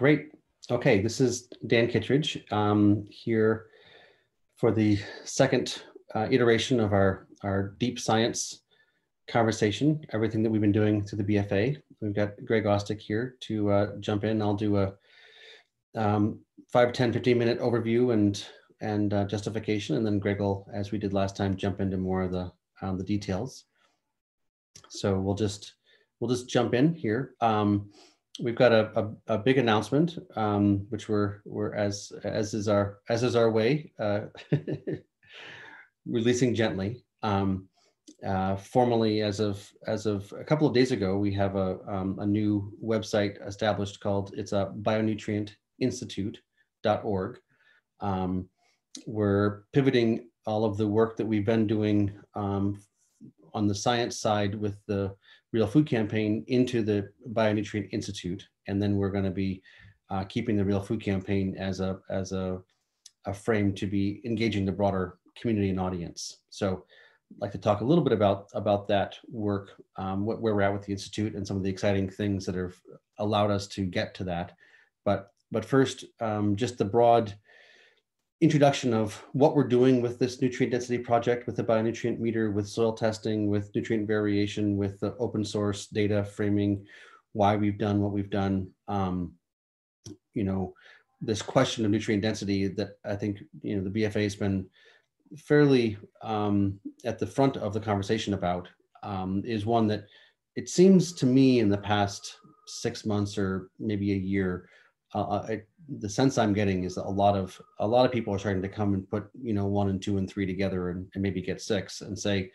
Great. Okay, this is Dan Kittredge um, here for the second uh, iteration of our, our deep science conversation, everything that we've been doing through the BFA. We've got Greg Austic here to uh, jump in. I'll do a um, 5, 10, 15 minute overview and, and uh, justification. And then Greg will, as we did last time, jump into more of the, um, the details. So we'll just, we'll just jump in here. Um, we've got a, a, a big announcement, um, which we're, we're as, as is our, as is our way, uh, releasing gently. Um, uh, formally, as of as of a couple of days ago, we have a um, a new website established called it's a bionutrientinstitute.org. Um, we're pivoting all of the work that we've been doing um, on the science side with the Real Food Campaign into the Bionutrient Institute, and then we're going to be uh, keeping the Real Food Campaign as a as a, a frame to be engaging the broader community and audience. So I'd like to talk a little bit about about that work, um, what, where we're at with the institute, and some of the exciting things that have allowed us to get to that. But but first, um, just the broad introduction of what we're doing with this nutrient density project, with the bionutrient meter, with soil testing, with nutrient variation, with the open source data framing, why we've done what we've done. Um, you know, this question of nutrient density that I think you know the BFA has been fairly um, at the front of the conversation about um, is one that it seems to me in the past six months or maybe a year uh, uh, I, the sense I'm getting is that a lot of a lot of people are starting to come and put you know one and two and three together and, and maybe get six and say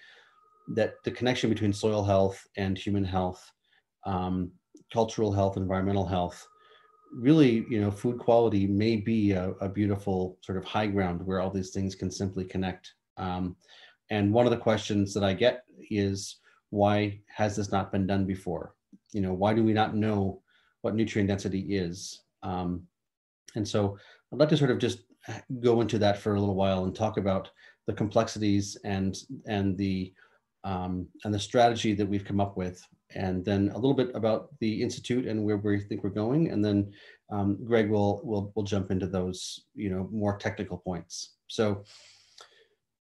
that the connection between soil health and human health, um, cultural health, environmental health, really you know food quality may be a, a, beautiful sort of high ground where all these things can simply connect. Um, and one of the questions that I get is why has this not been done before? You know, why do we not know what nutrient density is? Um, and so I'd like to sort of just go into that for a little while and talk about the complexities and and the um, and the strategy that we've come up with, and then a little bit about the institute and where we think we're going, and then um, Greg will will will jump into those you know more technical points. So,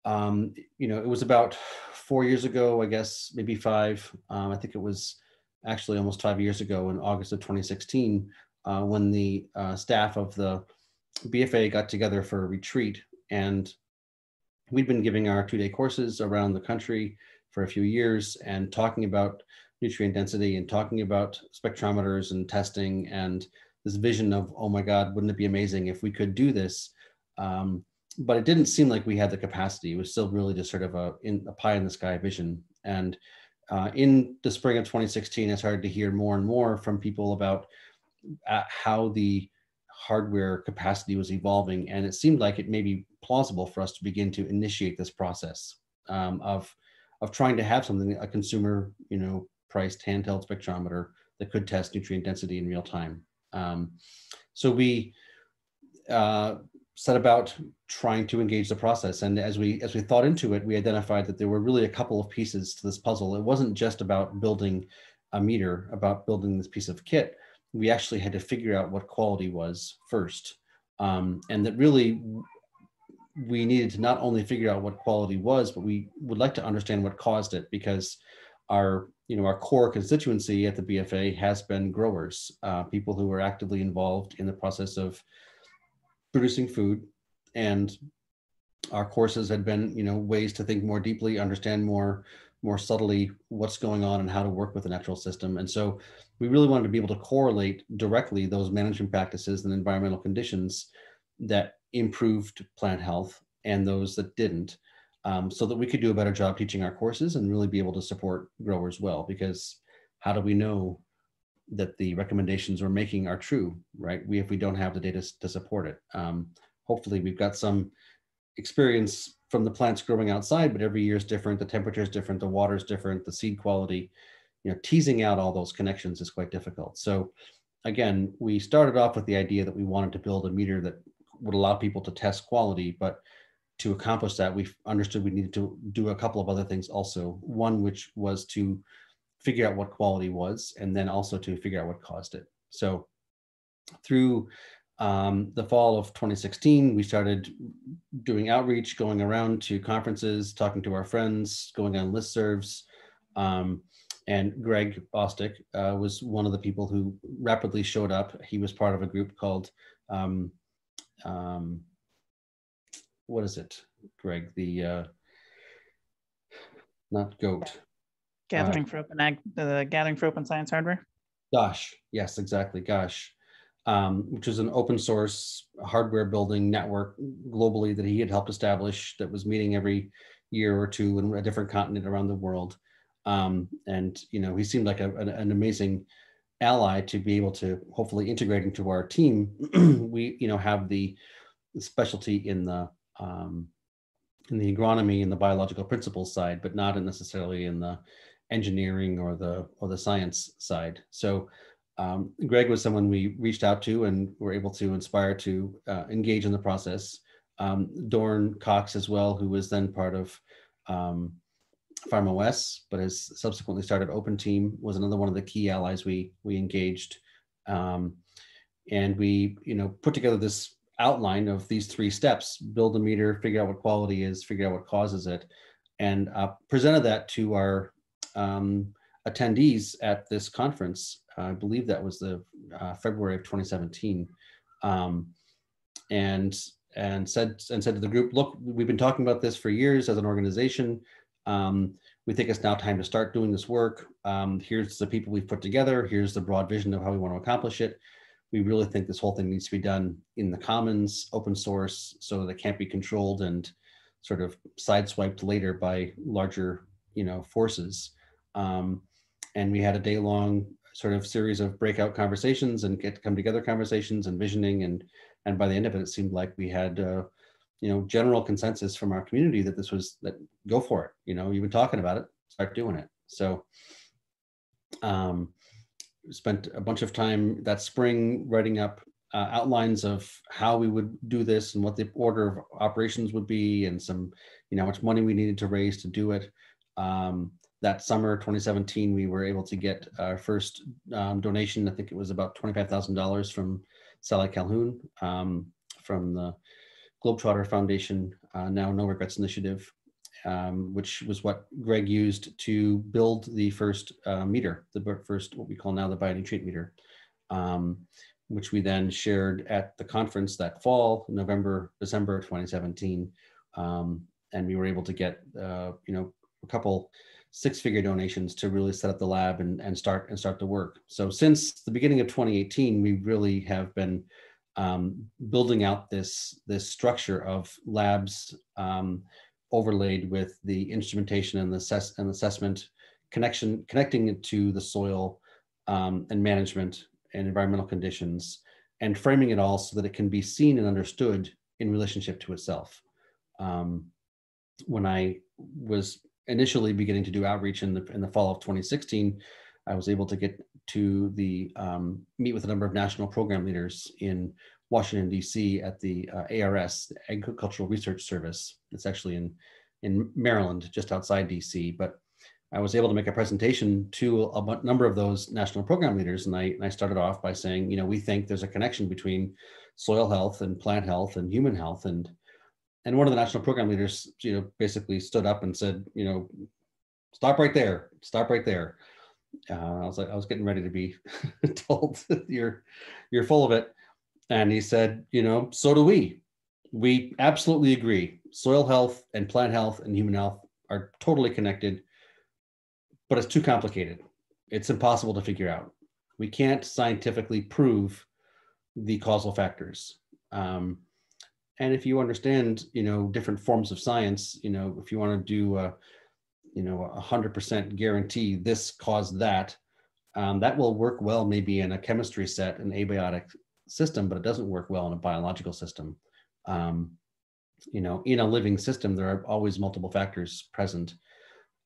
um, you know, it was about four years ago, I guess, maybe five. Um, I think it was actually almost five years ago in August of 2016 uh, when the uh, staff of the BFA got together for a retreat. And we'd been giving our two day courses around the country for a few years and talking about nutrient density and talking about spectrometers and testing and this vision of, oh my God, wouldn't it be amazing if we could do this? Um, but it didn't seem like we had the capacity. It was still really just sort of a, in, a pie in the sky vision. And uh, in the spring of 2016, I started to hear more and more from people about how the hardware capacity was evolving. And it seemed like it may be plausible for us to begin to initiate this process um, of, of trying to have something, a consumer, you know, priced handheld spectrometer that could test nutrient density in real time. Um, so we uh, set about trying to engage the process. And as we as we thought into it, we identified that there were really a couple of pieces to this puzzle. It wasn't just about building a meter, about building this piece of kit, we actually had to figure out what quality was first. Um, and that really we needed to not only figure out what quality was, but we would like to understand what caused it because our you know our core constituency at the BFA has been growers, uh, people who are actively involved in the process of producing food, and our courses had been you know ways to think more deeply, understand more more subtly what's going on and how to work with the natural system. And so we really wanted to be able to correlate directly those management practices and environmental conditions that improved plant health and those that didn't, um, so that we could do a better job teaching our courses and really be able to support growers well. Because how do we know that the recommendations we're making are true, right? We if we don't have the data to support it. Um, hopefully, we've got some experience from the plants growing outside, but every year is different. The temperature is different. The water is different. The seed quality, you know, teasing out all those connections is quite difficult. So again, we started off with the idea that we wanted to build a meter that would allow people to test quality, but to accomplish that, we understood we needed to do a couple of other things also. One, which was to figure out what quality was, and then also to figure out what caused it. So through um, the fall of 2016, we started doing outreach, going around to conferences, talking to our friends, going on listservs. Um, and Greg Austic uh, was one of the people who rapidly showed up. He was part of a group called, um, um, what is it, Greg? The, uh, not GOAT. Gathering uh, for open ag, the Gathering for Open Science Hardware. GOSH, yes, exactly. GOSH um, which is an open source hardware building network globally that he had helped establish that was meeting every year or two in a different continent around the world. Um, and, you know, he seemed like a, an, an, amazing ally to be able to hopefully integrate into our team. we, you know, have the, specialty in the, um, in the agronomy and the biological principles side, but not necessarily in the engineering or the, or the science side. So um, Greg was someone we reached out to and were able to inspire to uh, engage in the process. Um, Dorn Cox as well, who was then part of um, farmOS, but has subsequently started OpenTEAM, was another one of the key allies we we engaged, um, and we you know put together this outline of these three steps: build a meter, figure out what quality is, figure out what causes it, and uh, presented that to our um, attendees at this conference. I believe that was the uh, February of 2017, um, and and said and said to the group, look, we've been talking about this for years as an organization. Um, we think it's now time to start doing this work. Um, here's the people we've put together. Here's the broad vision of how we want to accomplish it. We really think this whole thing needs to be done in the commons, open source, so that it can't be controlled and sort of sideswiped later by larger, you know, forces. Um, and we had a day long sort of series of breakout conversations and get to come together conversations and visioning and and by the end of it it seemed like we had uh, you know general consensus from our community that this was that go for it you know you've been talking about it start doing it. So um spent a bunch of time that spring writing up uh, outlines of how we would do this and what the order of operations would be and some you know how much money we needed to raise to do it. Um, that summer 2017 we were able to get our first um, donation. I think it was about $25000 from sally calhoun um, from the globetrotter foundation uh, now no regrets initiative um, which was what greg used to build the first uh, meter the first what we call now the bionutrient meter um, which we then shared at the conference that fall november december 2017 um, and we were able to get uh, you know a couple six figure donations to really set up the lab and, and start and start the work. So since the beginning of 2018, we really have been um, building out this this structure of labs um, overlaid with the instrumentation and the assess and assessment connection connecting it to the soil um, and management and environmental conditions and framing it all so that it can be seen and understood in relationship to itself. Um, when I was initially beginning to do outreach in the in the fall of 2016, I was able to get to the um, meet with a number of national program leaders in Washington D.C. at the uh, ARS, Agricultural Research Service. It's actually in in Maryland, just outside D.C. But I was able to make a presentation to a number of those national program leaders, and I, and I started off by saying, you know, we think there's a connection between soil health and plant health and human health, and and one of the national program leaders, you know, basically stood up and said, you know, stop right there, stop right there. Uh, I was like, I was getting ready to be told you're you're full of it, and he said, you know, so do we. We absolutely agree. Soil health and plant health and human health are totally connected, but it's too complicated. It's impossible to figure out. We can't scientifically prove the causal factors. Um, and if you understand you know different forms of science you know if you want to do a you know a hundred percent guarantee this caused that um, that will work well maybe in a chemistry set an abiotic system but it doesn't work well in a biological system. Um, you know in a living system there are always multiple factors present.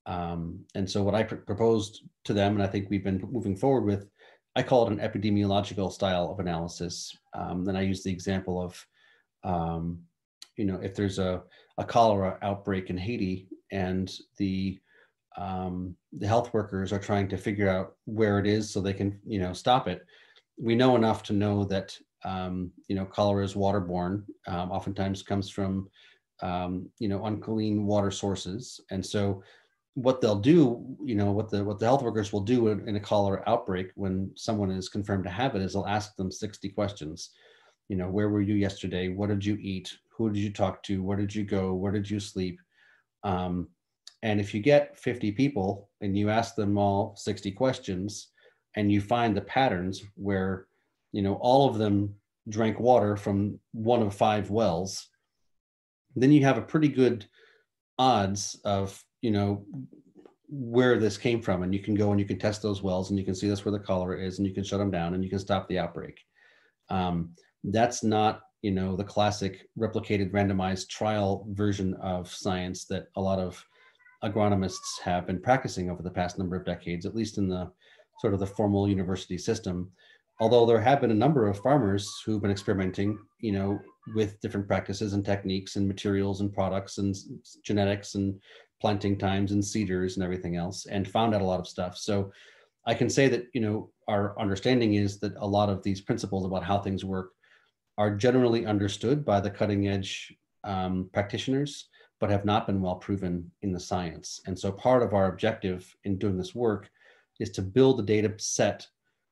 Um, and so what i pr- proposed to them and i think we've been moving forward with i call it an epidemiological style of analysis. Um, then i use the example of um, you know, if there's a, a cholera outbreak in Haiti and the um, the health workers are trying to figure out where it is so they can, you know, stop it. we know enough to know that um, you know cholera is waterborne. Um, oftentimes comes from um, you know unclean water sources, and so what they'll do, you know, what the what the health workers will do in, in, a cholera outbreak when someone is confirmed to have it is they'll ask them 60 questions. You know, where were you yesterday? What did you eat? Who did you talk to? Where did you go? Where did you sleep? Um, and if you get 50 people and you ask them all 60 questions and you find the patterns where, you know, all of them drank water from one of five wells, then you have a pretty good odds of you know where this came from. And you can go and you can test those wells and you can see that's where the cholera is and you can shut them down and you can stop the outbreak. Um, that's not you know the classic replicated randomized trial version of science that a lot of agronomists have been practicing over the past number of decades at least in the sort of the formal university system although there have been a number of farmers who've been experimenting you know with different practices and techniques and materials and products and genetics and planting times and seeders and everything else and found out a lot of stuff. So I can say that, you know, our understanding is that a lot of these principles about how things work are generally understood by the cutting edge um, practitioners, but have not been well proven in the science. And so part of our objective in doing this work is to build a data set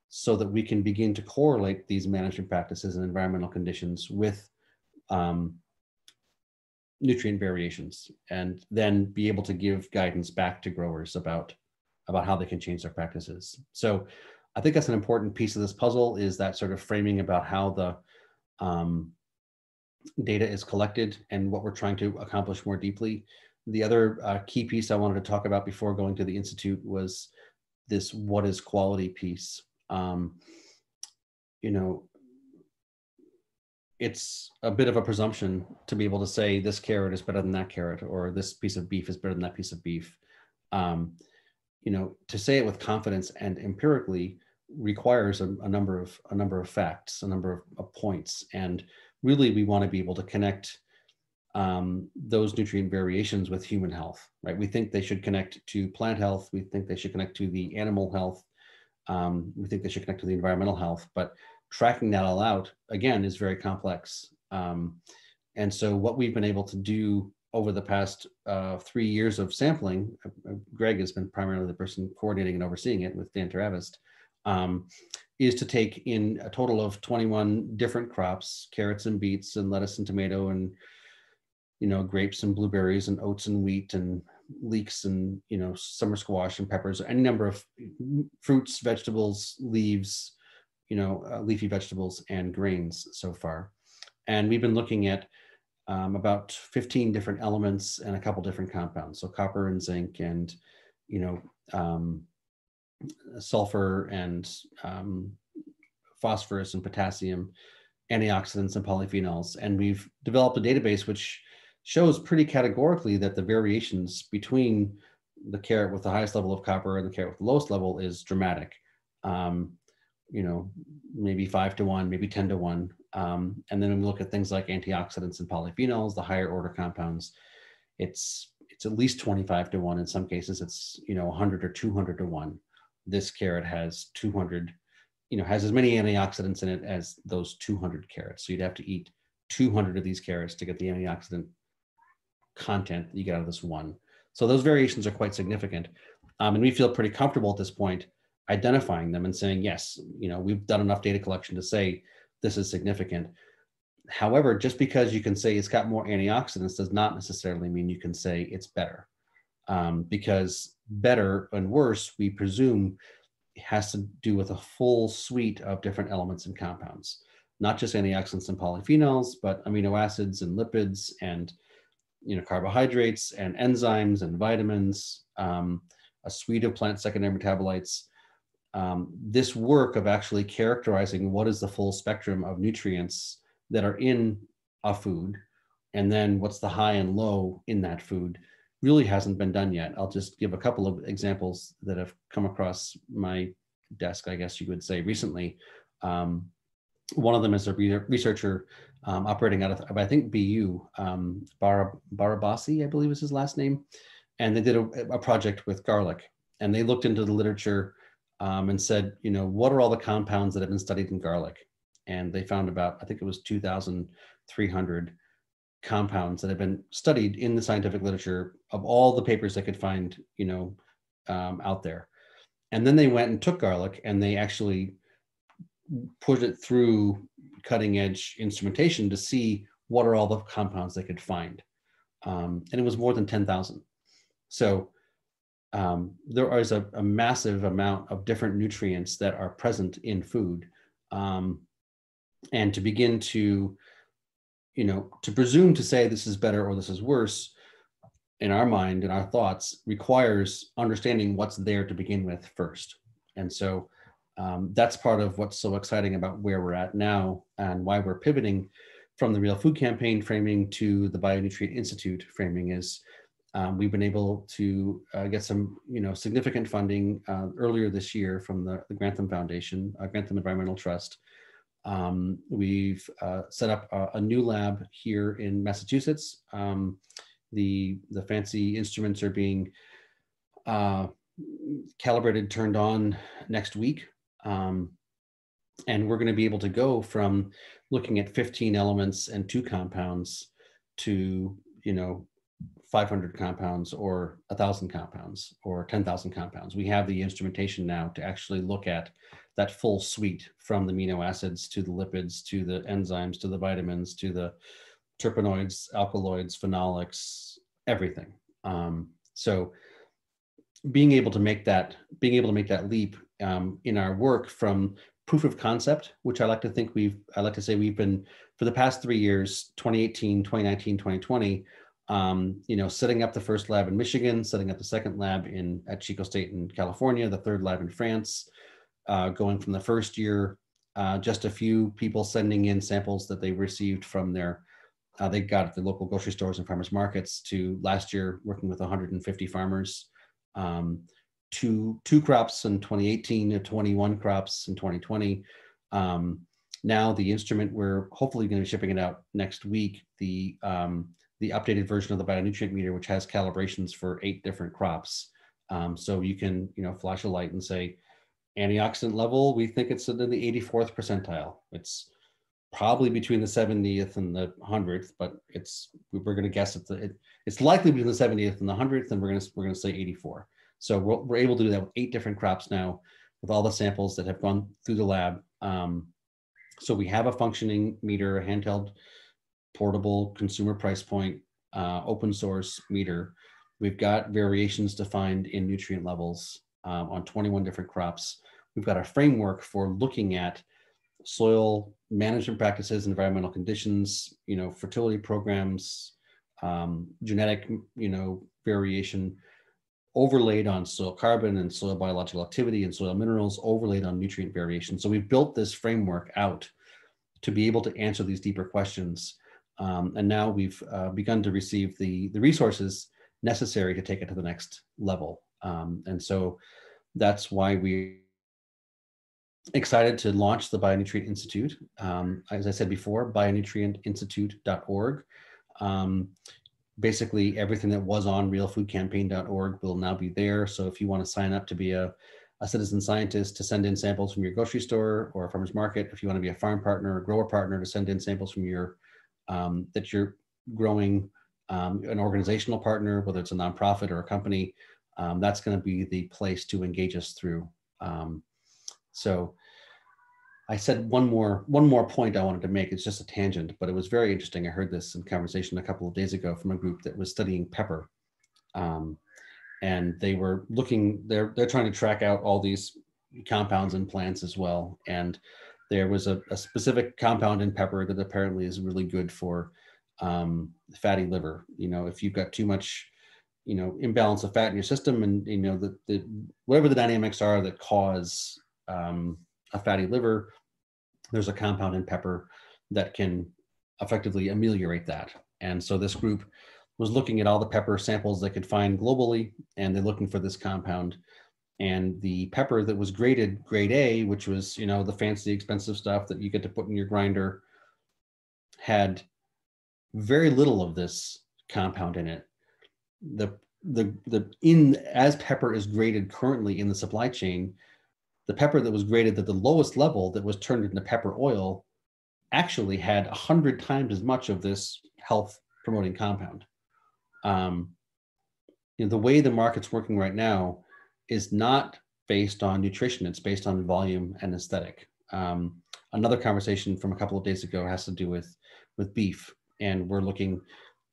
so that we can begin to correlate these management practices and environmental conditions with um, nutrient variations and then be able to give guidance back to growers about about how they can change their practices so i think that's an important piece of this puzzle is that sort of framing about how the um, data is collected and what we're trying to accomplish more deeply. The other uh, key piece i wanted to talk about before going to the institute was this what is quality piece. Um, you know it's a bit of a presumption to be able to say this carrot is better than that carrot or this piece of beef is better than that piece of beef. Um, you know to say it with confidence and empirically requires a, a number of a number of facts a number of, of points. And really we want to be able to connect um, those nutrient variations with human health right? We think they should connect to plant health. We think they should connect to the animal health. Um, we think they should connect to the environmental health. But tracking that all out again is very complex. Um, and so what we've been able to do over the past uh, three years of sampling, uh, uh, Greg has been primarily the person coordinating and overseeing it with Dan TerAvest, um, is to take in a total of 21 different crops, carrots and beets and lettuce and tomato and, you know, grapes and blueberries and oats and wheat and leeks and, you know, summer squash and peppers, any number of fruits, vegetables, leaves, you know, uh, leafy vegetables and grains so far. And we've been looking at um, about 15 different elements and a couple different compounds. So copper and zinc and, you know, um, sulfur and um, phosphorus and potassium, antioxidants and polyphenols. And we've developed a database which shows pretty categorically that the variations between the carrot with the highest level of copper and the carrot with the lowest level is dramatic. Um, you know, maybe five to one, maybe 10 to one. Um, and then we look at things like antioxidants and polyphenols, the higher order compounds, it's it's at least 25 to one. In some cases, it's you know 100 or 200 to one. This carrot has 200, you know, has as many antioxidants in it as those 200 carrots. So you'd have to eat 200 of these carrots to get the antioxidant content that you get out of this one. So those variations are quite significant. Um, and we feel pretty comfortable at this point identifying them and saying, yes, you know, we've done enough data collection to say this is significant. However, just because you can say it's got more antioxidants does not necessarily mean you can say it's better. Um, because better and worse, we presume, has to do with a full suite of different elements and compounds, not just antioxidants and polyphenols, but amino acids and lipids and you know carbohydrates and enzymes and vitamins, um, a suite of plant secondary metabolites. Um, this work of actually characterizing what is the full spectrum of nutrients that are in a food and then what's the high and low in that food really hasn't been done yet. I'll just give a couple of examples that have come across my desk, I guess you would say, recently. Um, one of them is a researcher um, operating out of, I think, BU, um, Bar- Barabasi, I believe is his last name. And they did a, a project with garlic and they looked into the literature um, and said, you know, what are all the compounds that have been studied in garlic? And they found about, I think it was 2,300 compounds that have been studied in the scientific literature of all the papers they could find, you know, um, out there. And then they went and took garlic and they actually put it through cutting edge instrumentation to see what are all the compounds they could find. Um, and it was more than 10,000. So um, there is a, a, massive amount of different nutrients that are present in food. Um, and to begin to, you know, to presume to say this is better or this is worse in our mind and our thoughts requires understanding what's there to begin with first. And so um, that's part of what's so exciting about where we're at now and why we're pivoting from the Real Food Campaign framing to the Bionutrient Institute framing is um, we've been able to uh, get some, you know, significant funding uh, earlier this year from the, the Grantham Foundation, uh, Grantham Environmental Trust. Um, we've uh, set up a, a, new lab here in Massachusetts. Um, the the fancy instruments are being uh, calibrated, turned on next week, um, and we're going to be able to go from looking at 15 elements and two compounds to you know 500 compounds or 1,000 compounds or 10,000 compounds. We have the instrumentation now to actually look at that full suite from the amino acids to the lipids to the enzymes to the vitamins to the terpenoids, alkaloids, phenolics, everything. Um, so being able to make that being able to make that leap um, in our work from proof of concept, which I like to think we've I like to say we've been for the past three years, 2018, 2019, 2020 um, you know, setting up the first lab in Michigan, setting up the second lab in at Chico State in California, the third lab in France, uh, going from the first year, uh, just a few people sending in samples that they received from their, uh, they got at the local grocery stores and farmers markets to last year working with 150 farmers, um, two, two crops in 2018 to 21 crops in 2020. Um, now the instrument, we're hopefully going to be shipping it out next week. The um, the updated version of the bionutrient meter, which has calibrations for eight different crops. Um, so you can, you know, flash a light and say, antioxidant level, we think it's in the 84th percentile. It's probably between the 70th and the 100th, but it's we're going to guess it's it, it's likely between the 70th and the 100th, and we're going to we're going to say 84. So we're, we're able to do that with eight different crops now, with all the samples that have gone through the lab. Um, so we have a functioning meter, a handheld portable consumer price point, uh, open source meter. We've got variations defined in nutrient levels um, on 21 different crops. We've got a framework for looking at soil management practices, environmental conditions, you know, fertility programs, um, genetic, you know, variation overlaid on soil carbon and soil biological activity and soil minerals overlaid on nutrient variation. So we've built this framework out to be able to answer these deeper questions um, and now we've uh, begun to receive the, the resources necessary to take it to the next level. Um, and so that's why we excited to launch the Bionutrient Institute. Um, as I said before, bionutrientinstitute.org. Um, basically, everything that was on realfoodcampaign.org will now be there. So if you want to sign up to be a, a citizen scientist to send in samples from your grocery store or a farmer's market, if you want to be a farm partner or grower partner to send in samples from your um, that you're growing um, an organizational partner, whether it's a nonprofit or a company, um, that's going to be the place to engage us through. Um, so I said one more one more point I wanted to make. It's just a tangent, but it was very interesting. I heard this in conversation a couple of days ago from a group that was studying pepper, um, and they were looking. They're they're trying to track out all these compounds in plants as well, and there was a, a, specific compound in pepper that apparently is really good for um, fatty liver. You know, if you've got too much, you know, imbalance of fat in your system, and you know the, the whatever the dynamics are that cause um, a fatty liver, there's a compound in pepper that can effectively ameliorate that. And so this group was looking at all the pepper samples they could find globally, and they're looking for this compound and the pepper that was graded grade A, which was you know the fancy expensive stuff that you get to put in your grinder, had very little of this compound in it. The the the in as pepper is graded currently in the supply chain, the pepper that was graded at the lowest level that was turned into pepper oil actually had a hundred times as much of this health promoting compound. Um, you know, the way the market's working right now is not based on nutrition; it's based on volume and aesthetic. Um, another conversation from a couple of days ago has to do with with beef, and we're looking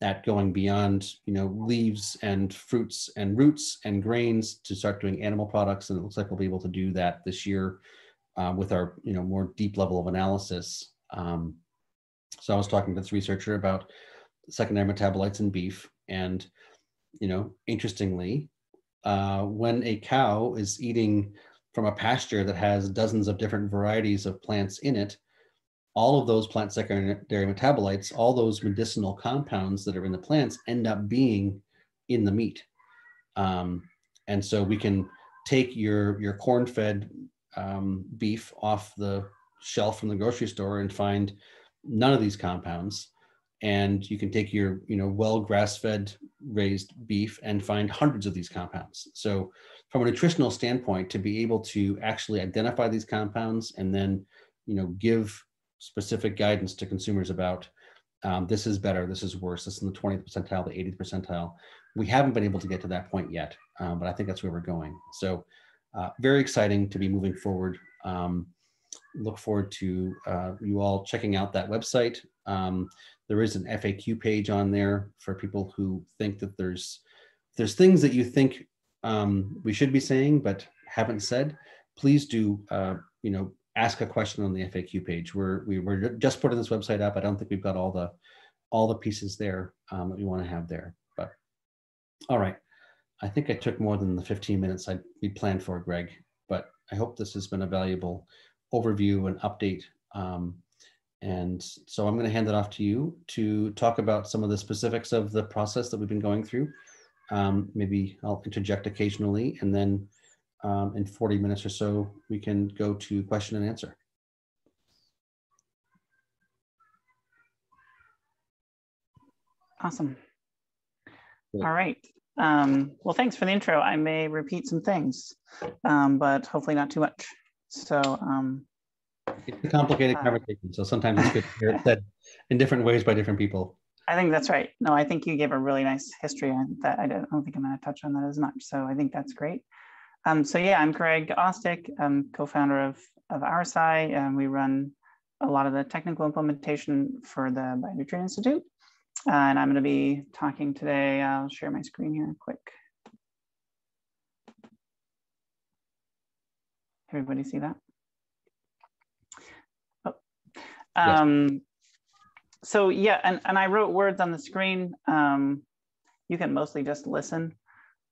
at going beyond you know leaves and fruits and roots and grains to start doing animal products and it looks like we'll be able to do that this year uh, with our you know more deep level of analysis um, so i was talking to this researcher about secondary metabolites in beef and you know interestingly uh, when a cow is eating from a pasture that has dozens of different varieties of plants in it all of those plant secondary metabolites, all those medicinal compounds that are in the plants end up being in the meat. Um, and so we can take your, your corn-fed um, beef off the shelf from the grocery store and find none of these compounds. And you can take your, you know, well grass-fed raised beef and find hundreds of these compounds. So from a nutritional standpoint, to be able to actually identify these compounds and then, you know, give specific guidance to consumers about um, this is better, this is worse, this is in the 20th percentile, the 80th percentile. We haven't been able to get to that point yet, um, but I think that's where we're going. So uh, very exciting to be moving forward. Um, look forward to uh, you all checking out that website. Um, there is an FAQ page on there for people who think that there's there's things that you think um, we should be saying but haven't said. Please do uh, you know ask a question on the FAQ page. We're we were just putting this website up. I don't think we've got all the all the pieces there um, that we want to have there. But all right, I think I took more than the 15 minutes I we planned for, Greg. But I hope this has been a valuable overview and update. Um, and so I'm going to hand it off to you to talk about some of the specifics of the process that we've been going through. Um, maybe I'll interject occasionally, and then um, in 40 minutes or so, we can go to question and answer. Awesome. All right. Um, well, thanks for the intro. I may repeat some things, um, but hopefully not too much. So, um, it's a complicated uh, conversation. So sometimes it's good to hear it said in different ways by different people. I think that's right. No, I think you gave a really nice history on that. I don't, I don't think I'm going to touch on that as much. So I think that's great. Um, so yeah, I'm Greg Austic, I'm co-founder of, of OurSci, and we run a lot of the technical implementation for the Bionutrient Institute. Uh, and I'm gonna be talking today, I'll share my screen here quick. Everybody see that? Oh. Um, yes. So yeah, and, and I wrote words on the screen. Um, you can mostly just listen.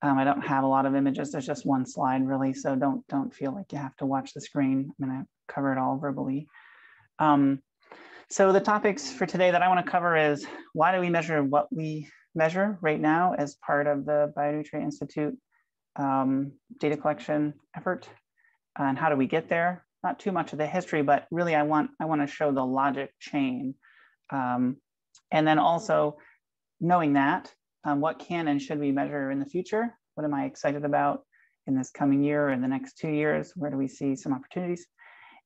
Um, I don't have a lot of images. There's just one slide really. So don't, don't feel like you have to watch the screen. I'm gonna cover it all verbally. Um, so the topics for today that I wanna cover is why do we measure what we measure right now as part of the Bionutrient Institute um, data collection effort? And how do we get there? Not too much of the history, but really I want, I wanna show the logic chain. Um, and then also knowing that, um, what can and should we measure in the future? What am I excited about in this coming year or in the next two years? Where do we see some opportunities?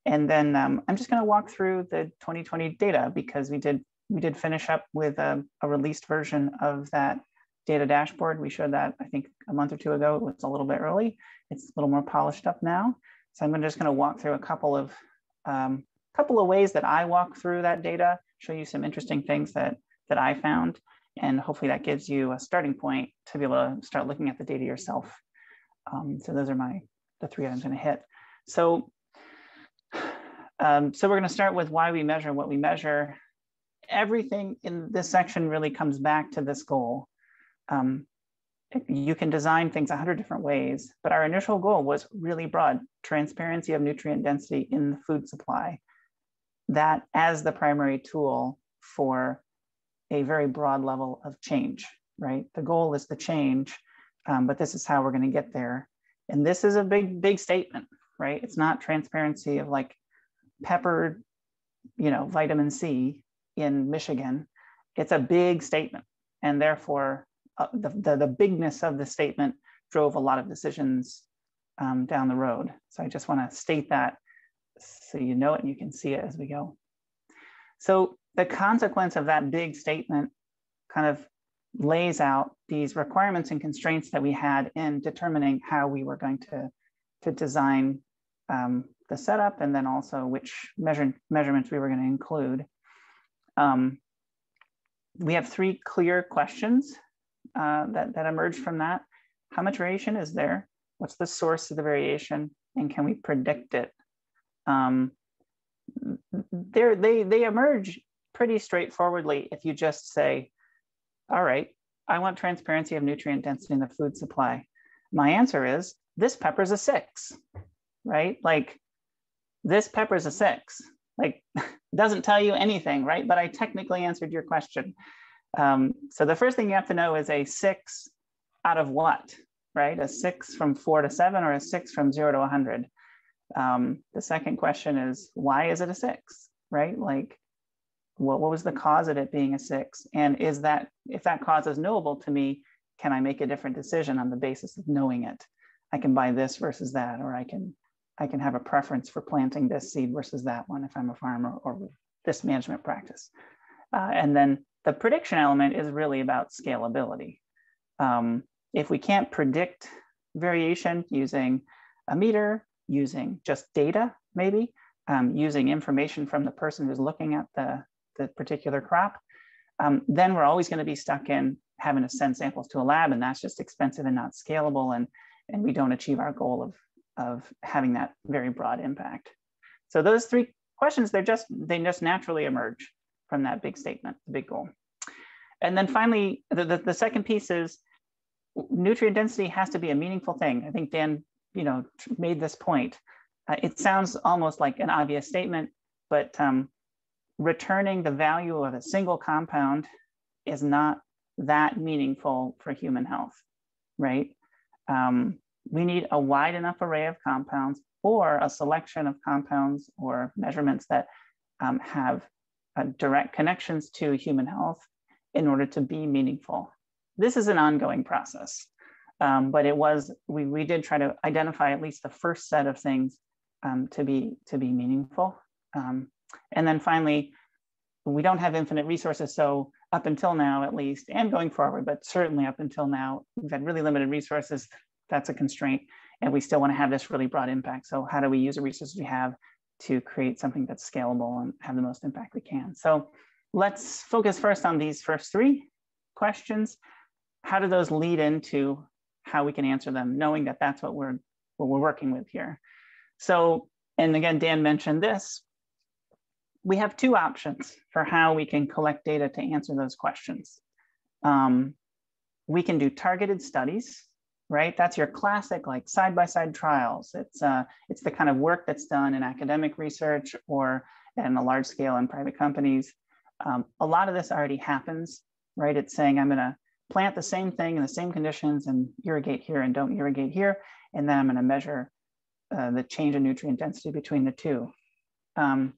And then um, I'm just going to walk through the 2020 data because we did we did finish up with a, a, released version of that data dashboard. We showed that I think a month or two ago. It was a little bit early. It's a little more polished up now. So I'm just going to walk through a couple of um, couple of ways that I walk through that data, show you some interesting things that that I found, and hopefully that gives you a starting point to be able to start looking at the data yourself. Um, so those are my the three items I'm going to hit. So, um, so we're going to start with why we measure what we measure. Everything in this section really comes back to this goal. Um, you can design things a hundred different ways, but our initial goal was really broad, transparency of nutrient density in the food supply. That as the primary tool for a very broad level of change, right? The goal is the change, um, but this is how we're going to get there. And this is a big, big statement, right? It's not transparency of like peppered, you know, vitamin C in Michigan. It's a big statement. And therefore, uh, the, the, the bigness of the statement drove a lot of decisions um, down the road. So I just want to state that so you know it and you can see it as we go. So the consequence of that big statement kind of lays out these requirements and constraints that we had in determining how we were going to, to design um, the setup and then also which measure, measurements we were going to include. Um, we have three clear questions uh, that, that emerge from that. How much variation is there? What's the source of the variation? And can we predict it? Um, they they emerge pretty straightforwardly if you just say, all right, I want transparency of nutrient density in the food supply. My answer is this pepper's a six, right? Like this pepper's a six. Like doesn't tell you anything, right? But I technically answered your question. Um, so the first thing you have to know is a six out of what, right? A six from four to seven or a six from zero to 100. Um, the second question is why is it a six, right? Like what, what was the cause of it being a six? And is that, if that cause is knowable to me, can I make a different decision on the basis of knowing it? I can buy this versus that, or I can, I can have a preference for planting this seed versus that one if I'm a farmer or this management practice. Uh, and then the prediction element is really about scalability. Um, if we can't predict variation using a meter, using just data, maybe, um, using information from the person who's looking at the, the particular crop, um, then we're always going to be stuck in having to send samples to a lab, and that's just expensive and not scalable, and, and we don't achieve our goal of, of having that very broad impact. So those three questions, they're just, they just naturally emerge from that big statement, the big goal. And then finally, the, the, the second piece is nutrient density has to be a meaningful thing. I think Dan, you know, made this point. Uh, it sounds almost like an obvious statement, but um, returning the value of a single compound is not that meaningful for human health, right? Um, we need a wide enough array of compounds or a selection of compounds or measurements that um, have uh, direct connections to human health in order to be meaningful. This is an ongoing process, um, but it was, we, we did try to identify at least the first set of things um, to, be, to be meaningful. Um, and then finally, we don't have infinite resources. So up until now, at least, and going forward, but certainly up until now, we've had really limited resources. That's a constraint. And we still want to have this really broad impact. So how do we use the resources we have to create something that's scalable and have the most impact we can? So let's focus first on these first three questions. How do those lead into how we can answer them, knowing that that's what we're, what we're working with here. So, and again, Dan mentioned this, we have two options for how we can collect data to answer those questions. Um, we can do targeted studies, right? That's your classic like side-by-side -side trials. It's, uh, it's the kind of work that's done in academic research or in a large scale in private companies. Um, a lot of this already happens, right? It's saying I'm gonna plant the same thing in the same conditions and irrigate here and don't irrigate here. And then I'm gonna measure uh, the change in nutrient density between the two. Um,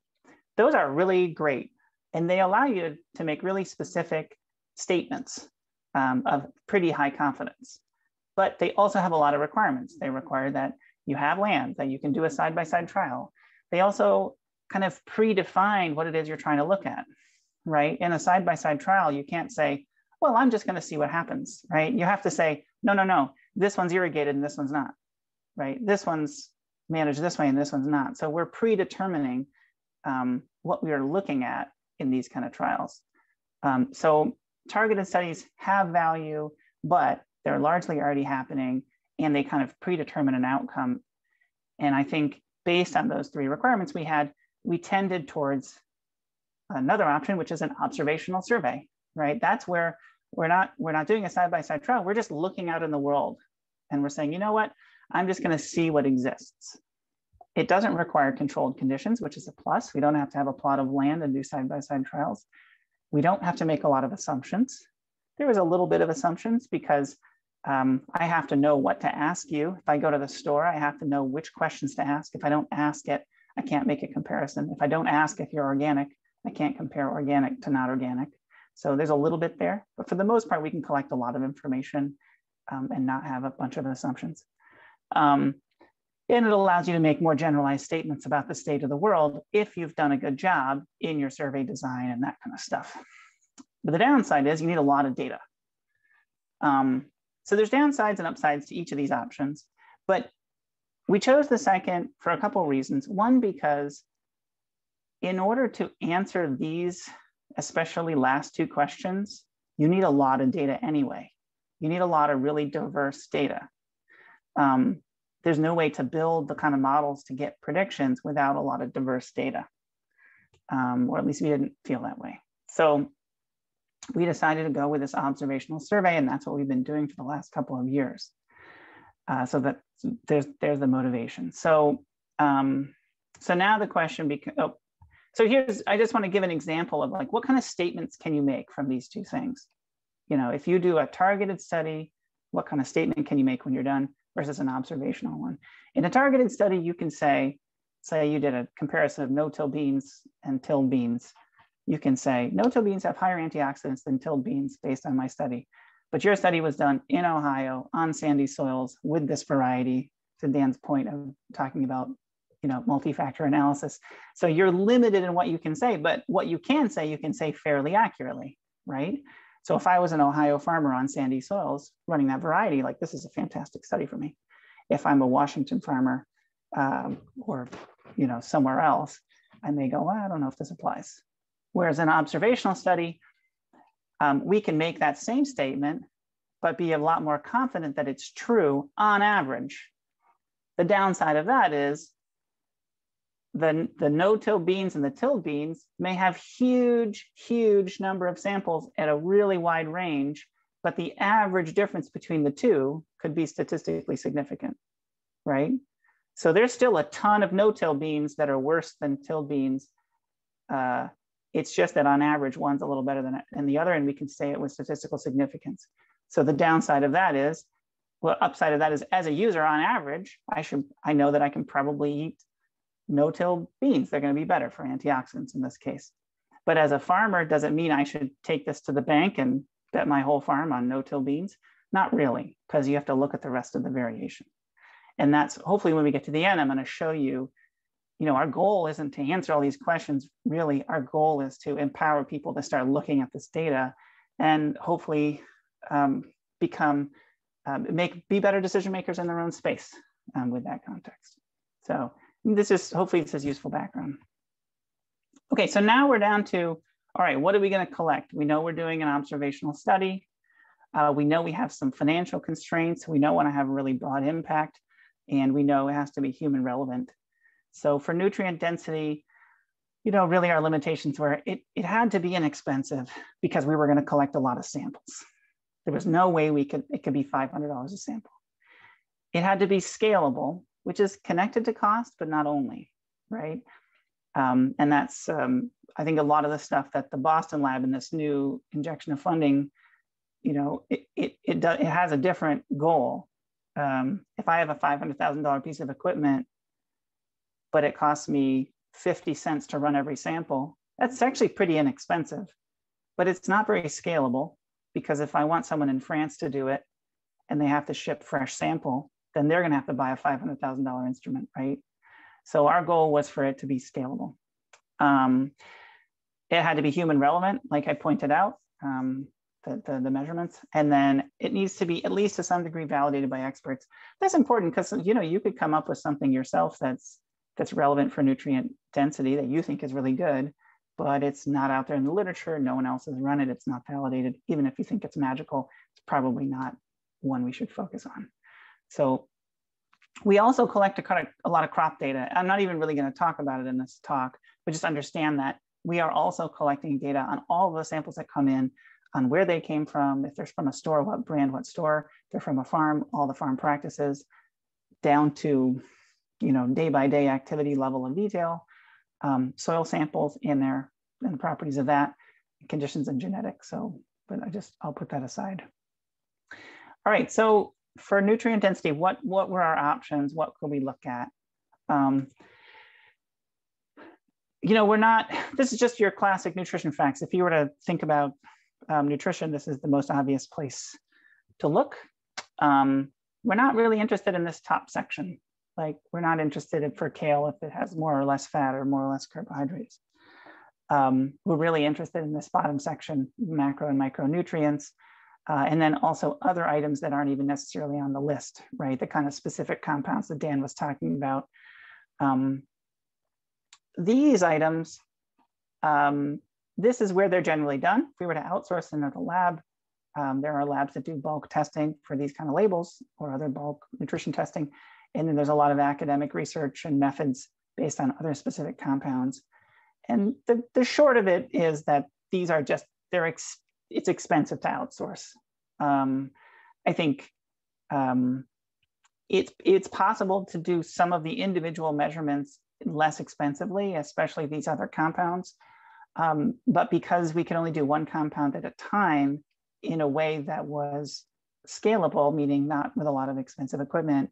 those are really great. And they allow you to make really specific statements um, of pretty high confidence. But they also have a lot of requirements. They require that you have land, that you can do a side-by-side trial. They also kind of predefine what it is you're trying to look at, right? In a side-by-side -side trial, you can't say, well, I'm just gonna see what happens, right? You have to say, no, no, no, this one's irrigated and this one's not, right? This one's managed this way and this one's not. So we're predetermining um, what we are looking at in these kind of trials. Um, so targeted studies have value, but they're largely already happening and they kind of predetermine an outcome. And I think based on those three requirements we had, we tended towards another option, which is an observational survey, right? That's where we're not, we're not doing a side-by-side -side trial. We're just looking out in the world and we're saying, you know what? I'm just gonna see what exists. It doesn't require controlled conditions, which is a plus. We don't have to have a plot of land and do side-by-side -side trials. We don't have to make a lot of assumptions. There is a little bit of assumptions because um, I have to know what to ask you. If I go to the store, I have to know which questions to ask. If I don't ask it, I can't make a comparison. If I don't ask if you're organic, I can't compare organic to not organic. So there's a little bit there, but for the most part, we can collect a lot of information um, and not have a bunch of assumptions. Um, And it allows you to make more generalized statements about the state of the world if you've done a good job in your survey design and that kind of stuff. But the downside is you need a lot of data. Um, so there's downsides and upsides to each of these options, but we chose the second for a couple of reasons. One, because in order to answer these, especially last two questions, you need a lot of data anyway. You need a lot of really diverse data. Um, there's no way to build the kind of models to get predictions without a lot of diverse data, um, or at least we didn't feel that way. So we decided to go with this observational survey, and that's what we've been doing for the last couple of years. Uh, so that there's there's the motivation. So um, so now the question becomes. Oh, so here's I just want to give an example of like what kind of statements can you make from these two things? You know, if you do a targeted study, what kind of statement can you make when you're done? versus an observational one. In a targeted study, you can say, say you did a comparison of no-till beans and till beans. You can say no-till beans have higher antioxidants than tilled beans based on my study. But your study was done in Ohio on sandy soils with this variety to Dan's point of talking about you know, multi-factor analysis. So you're limited in what you can say, but what you can say, you can say fairly accurately, right? So if I was an Ohio farmer on sandy soils running that variety, like this is a fantastic study for me. If I'm a Washington farmer um, or you know somewhere else, I may go, well, I don't know if this applies. Whereas an observational study, um, we can make that same statement, but be a lot more confident that it's true on average. The downside of that is the, the no-till beans and the tilled beans may have huge, huge number of samples at a really wide range, but the average difference between the two could be statistically significant, right? So there's still a ton of no-till beans that are worse than tilled beans. Uh, it's just that on average, one's a little better than the other, and we can say it with statistical significance. So the downside of that is, well, upside of that is as a user on average, I should, I know that I can probably eat no-till beans. They're going to be better for antioxidants in this case. But as a farmer, does it mean I should take this to the bank and bet my whole farm on no-till beans? Not really, because you have to look at the rest of the variation. And that's hopefully when we get to the end, I'm going to show you, you know, our goal isn't to answer all these questions. Really, our goal is to empower people to start looking at this data and hopefully um, become, um, make, be better decision makers in their own space um, with that context. So this is hopefully this is useful background. Okay, so now we're down to, all right, what are we gonna collect? We know we're doing an observational study. Uh, we know we have some financial constraints. We know we want to have a really broad impact and we know it has to be human relevant. So for nutrient density, you know, really our limitations were it, it had to be inexpensive because we were going to collect a lot of samples. There was no way we could, it could be $500 a sample. It had to be scalable which is connected to cost, but not only, right? Um, and that's, um, I think a lot of the stuff that the Boston lab and this new injection of funding, you know, it, it, it, does, it has a different goal. Um, if I have a $500,000 piece of equipment, but it costs me 50 cents to run every sample, that's actually pretty inexpensive, but it's not very scalable because if I want someone in France to do it and they have to ship fresh sample, then they're going to have to buy a $500,000 instrument, right? So our goal was for it to be scalable. Um, it had to be human relevant, like I pointed out, um, the, the, the, measurements, and then it needs to be at least to some degree validated by experts. That's important because you know you could come up with something yourself that's that's relevant for nutrient density that you think is really good, but it's not out there in the literature. No one else has run it. It's not validated. Even if you think it's magical, it's probably not one we should focus on. So we also collect a, a lot of crop data. I'm not even really going to talk about it in this talk, but just understand that we are also collecting data on all the samples that come in, on where they came from, if they're from a store, what brand, what store, they're from a farm, all the farm practices, down to you know day by day activity level of detail, um, soil samples in there and the properties of that, conditions and genetics. So, but I just I'll put that aside. All right, so for nutrient density, what, what were our options? What could we look at? Um, you know, we're not, this is just your classic nutrition facts. If you were to think about um, nutrition, this is the most obvious place to look. Um, we're not really interested in this top section. Like we're not interested in for kale if it has more or less fat or more or less carbohydrates. Um, we're really interested in this bottom section, macro and micronutrients, uh, and then also other items that aren't even necessarily on the list, right? The kind of specific compounds that Dan was talking about. Um, these items, um, this is where they're generally done. If we were to outsource another lab, um, there are labs that do bulk testing for these kind of labels or other bulk nutrition testing. And then there's a lot of academic research and methods based on other specific compounds. And the, the short of it is that these are just, they're ex, it's expensive to outsource. Um, I think um, it's, it's possible to do some of the individual measurements less expensively, especially these other compounds. Um, but because we can only do one compound at a time in a way that was scalable, meaning not with a lot of expensive equipment,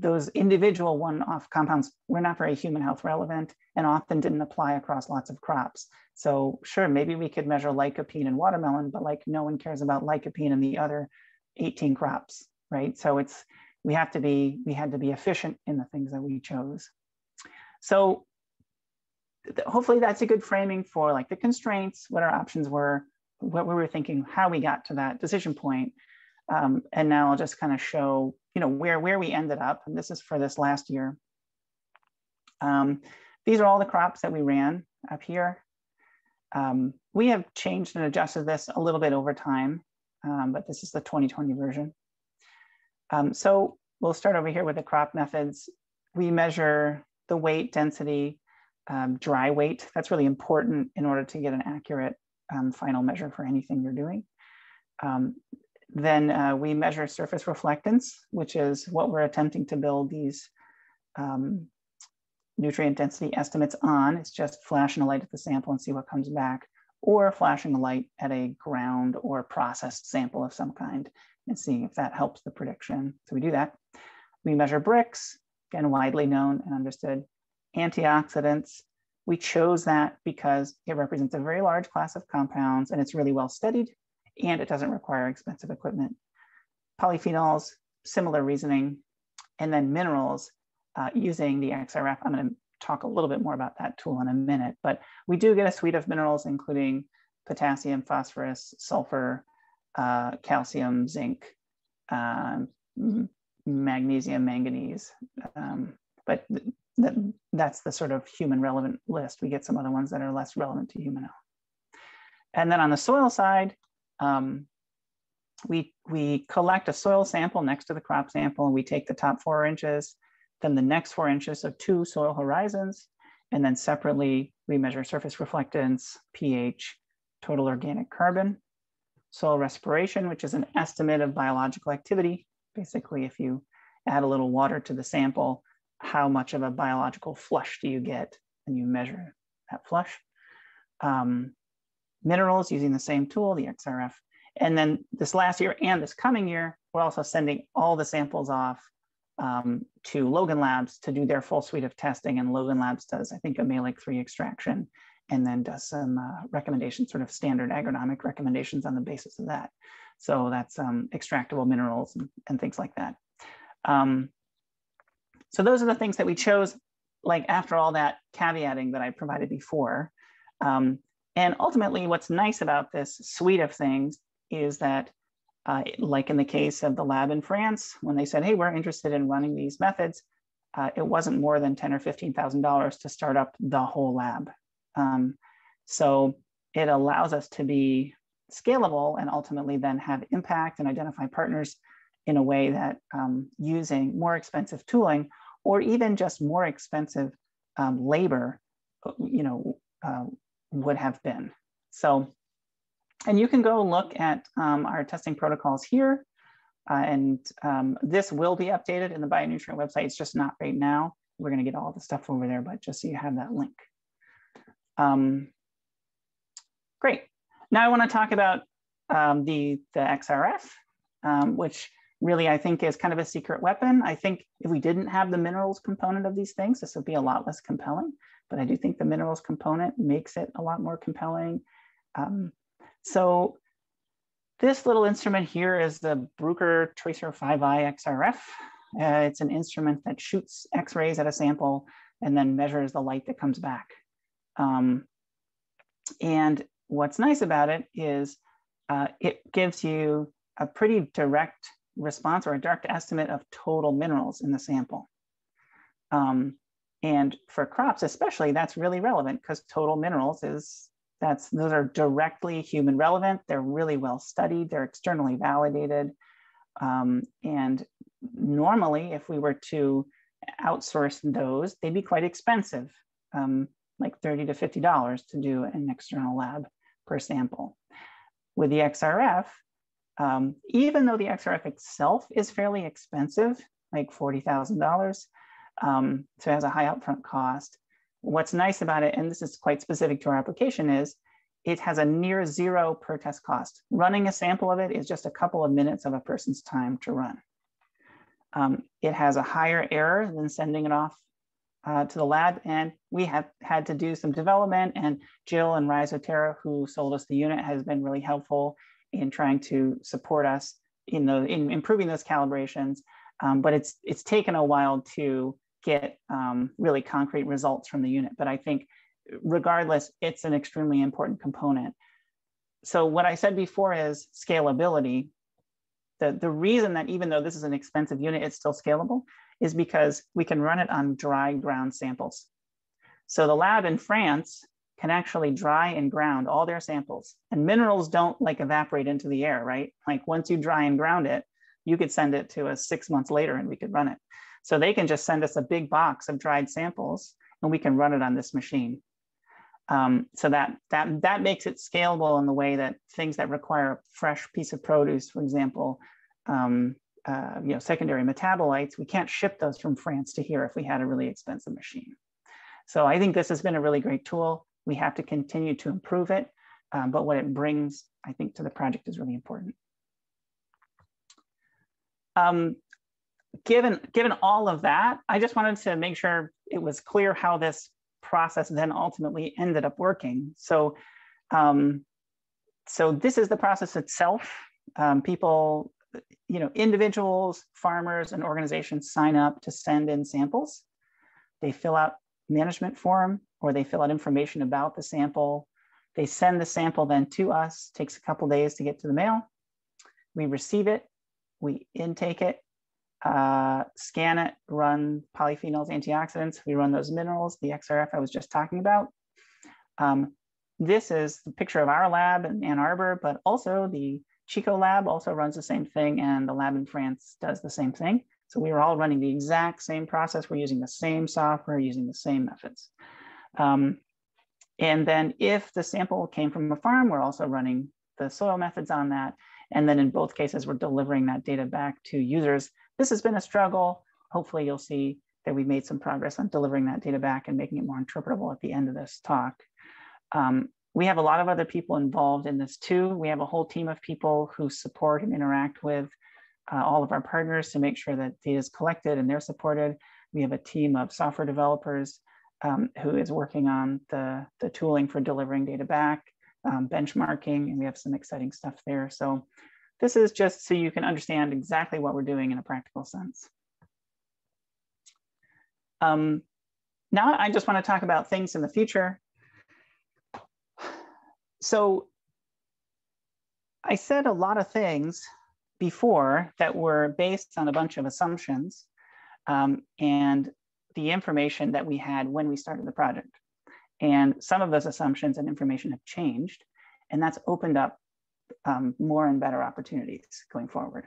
those individual one-off compounds were not very human health relevant and often didn't apply across lots of crops. So sure, maybe we could measure lycopene in watermelon, but like no one cares about lycopene in the other 18 crops, right? So it's, we have to be, we had to be efficient in the things that we chose. So hopefully that's a good framing for like the constraints, what our options were, what we were thinking, how we got to that decision point. Um, and now I'll just kind of show, you know, where, where we ended up. And this is for this last year. Um, these are all the crops that we ran up here. Um, we have changed and adjusted this a little bit over time, um, but this is the 2020 version. Um, so we'll start over here with the crop methods. We measure the weight, density, um, dry weight. That's really important in order to get an accurate final measure for anything you're doing. Um, then uh, we measure surface reflectance, which is what we're attempting to build these um, nutrient density estimates on. It's just flashing a light at the sample and see what comes back, or flashing a light at a ground or processed sample of some kind and seeing if that helps the prediction. So we do that. We measure Brix, again, widely known and understood antioxidants. We chose that because it represents a very large class of compounds and it's really well studied and it doesn't require expensive equipment. Polyphenols, similar reasoning, and then minerals uh, using the XRF. I'm going to talk a little bit more about that tool in a minute, but we do get a suite of minerals, including potassium, phosphorus, sulfur, uh, calcium, zinc, uh, magnesium, manganese. Um, but that, that's the sort of human relevant list. We get some other ones that are less relevant to human health. And then on the soil side, um, we, we collect a soil sample next to the crop sample and we take the top four inches, then the next four inches of two soil horizons, and then separately we measure surface reflectance, pH, total organic carbon, soil respiration, which is an estimate of biological activity. Basically, if you add a little water to the sample, how much of a biological flush do you get and you measure that flush. Um, minerals using the same tool, the XRF. And then this last year and this coming year, we're also sending all the samples off um, to Logan Labs to do their full suite of testing. And Logan Labs does, I think, a Mehlich 3 extraction and then does some uh, recommendations, sort of standard agronomic recommendations on the basis of that. So that's um, extractable minerals and, and, things like that. Um, so those are the things that we chose, like after all that caveating that I provided before. Um, and ultimately, what's nice about this suite of things is that, uh, like in the case of the lab in France, when they said, hey, we're interested in running these methods, uh, it wasn't more than ten or $15,000 to start up the whole lab. Um, so it allows us to be scalable and ultimately then have impact and identify partners in a way that um, using more expensive tooling or even just more expensive um, labor, you know, uh, would have been. So, and you can go look at um, our testing protocols here. Uh, and um, this will be updated in the bionutrient website. It's just not right now. We're going to get all the stuff over there, but just so you have that link. Um, great. Now I want to talk about um, the, the XRF, um, which really I think is kind of a secret weapon. I think if we didn't have the minerals component of these things, this would be a lot less compelling. But I do think the minerals component makes it a lot more compelling. Um, so this little instrument here is the Bruker Tracer 5i XRF. Uh, it's an instrument that shoots X-rays at a sample and then measures the light that comes back. Um, and what's nice about it is uh, it gives you a pretty direct response or a direct estimate of total minerals in the sample. Um, and for crops, especially, that's really relevant because total minerals is that's those are directly human relevant. They're really well studied. They're externally validated. Um, and normally, if we were to outsource those, they'd be quite expensive, um, like 30 to $50 to do an external lab per sample. With the XRF, um, even though the XRF itself is fairly expensive, like $40,000, um, so it has a high upfront cost. What's nice about it, and this is quite specific to our application, is it has a near zero per test cost. Running a sample of it is just a couple of minutes of a person's time to run. Um, it has a higher error than sending it off uh, to the lab. And we have had to do some development and Jill and Rhizoterra, who sold us the unit, has been really helpful in trying to support us in, the, in improving those calibrations. Um, but it's, it's taken a while to get um, really concrete results from the unit. But I think regardless, it's an extremely important component. So what I said before is scalability the, the reason that even though this is an expensive unit, it's still scalable is because we can run it on dry ground samples. So the lab in France can actually dry and ground all their samples and minerals don't like evaporate into the air, right? Like once you dry and ground it, you could send it to us six months later and we could run it. So they can just send us a big box of dried samples and we can run it on this machine. Um, so that, that, that makes it scalable in the way that things that require a fresh piece of produce, for example, um, uh, you know, secondary metabolites, we can't ship those from France to here if we had a really expensive machine. So I think this has been a really great tool. We have to continue to improve it, um, but what it brings, I think, to the project is really important. Um, given, given all of that, I just wanted to make sure it was clear how this process then ultimately ended up working. So, um, so this is the process itself. Um, people, you know, individuals, farmers, and organizations sign up to send in samples. They fill out management form or they fill out information about the sample. They send the sample then to us, takes a couple days to get to the mail. We receive it, we intake it, uh, scan it, run polyphenols, antioxidants. We run those minerals, the XRF I was just talking about. Um, this is the picture of our lab in Ann Arbor, but also the Chico lab also runs the same thing and the lab in France does the same thing. So we are all running the exact same process. We're using the same software, using the same methods. Um, and then if the sample came from a farm, we're also running the soil methods on that. And then in both cases, we're delivering that data back to users this has been a struggle. Hopefully you'll see that we made some progress on delivering that data back and making it more interpretable at the end of this talk. Um, we have a lot of other people involved in this too. We have a whole team of people who support and interact with uh, all of our partners to make sure that data is collected and they're supported. We have a team of software developers um, who is working on the, the tooling for delivering data back, um, benchmarking, and we have some exciting stuff there. So this is just so you can understand exactly what we're doing in a practical sense. Um, now I just want to talk about things in the future. So I said a lot of things before that were based on a bunch of assumptions um, and the information that we had when we started the project. And some of those assumptions and information have changed, and that's opened up um, more and better opportunities going forward.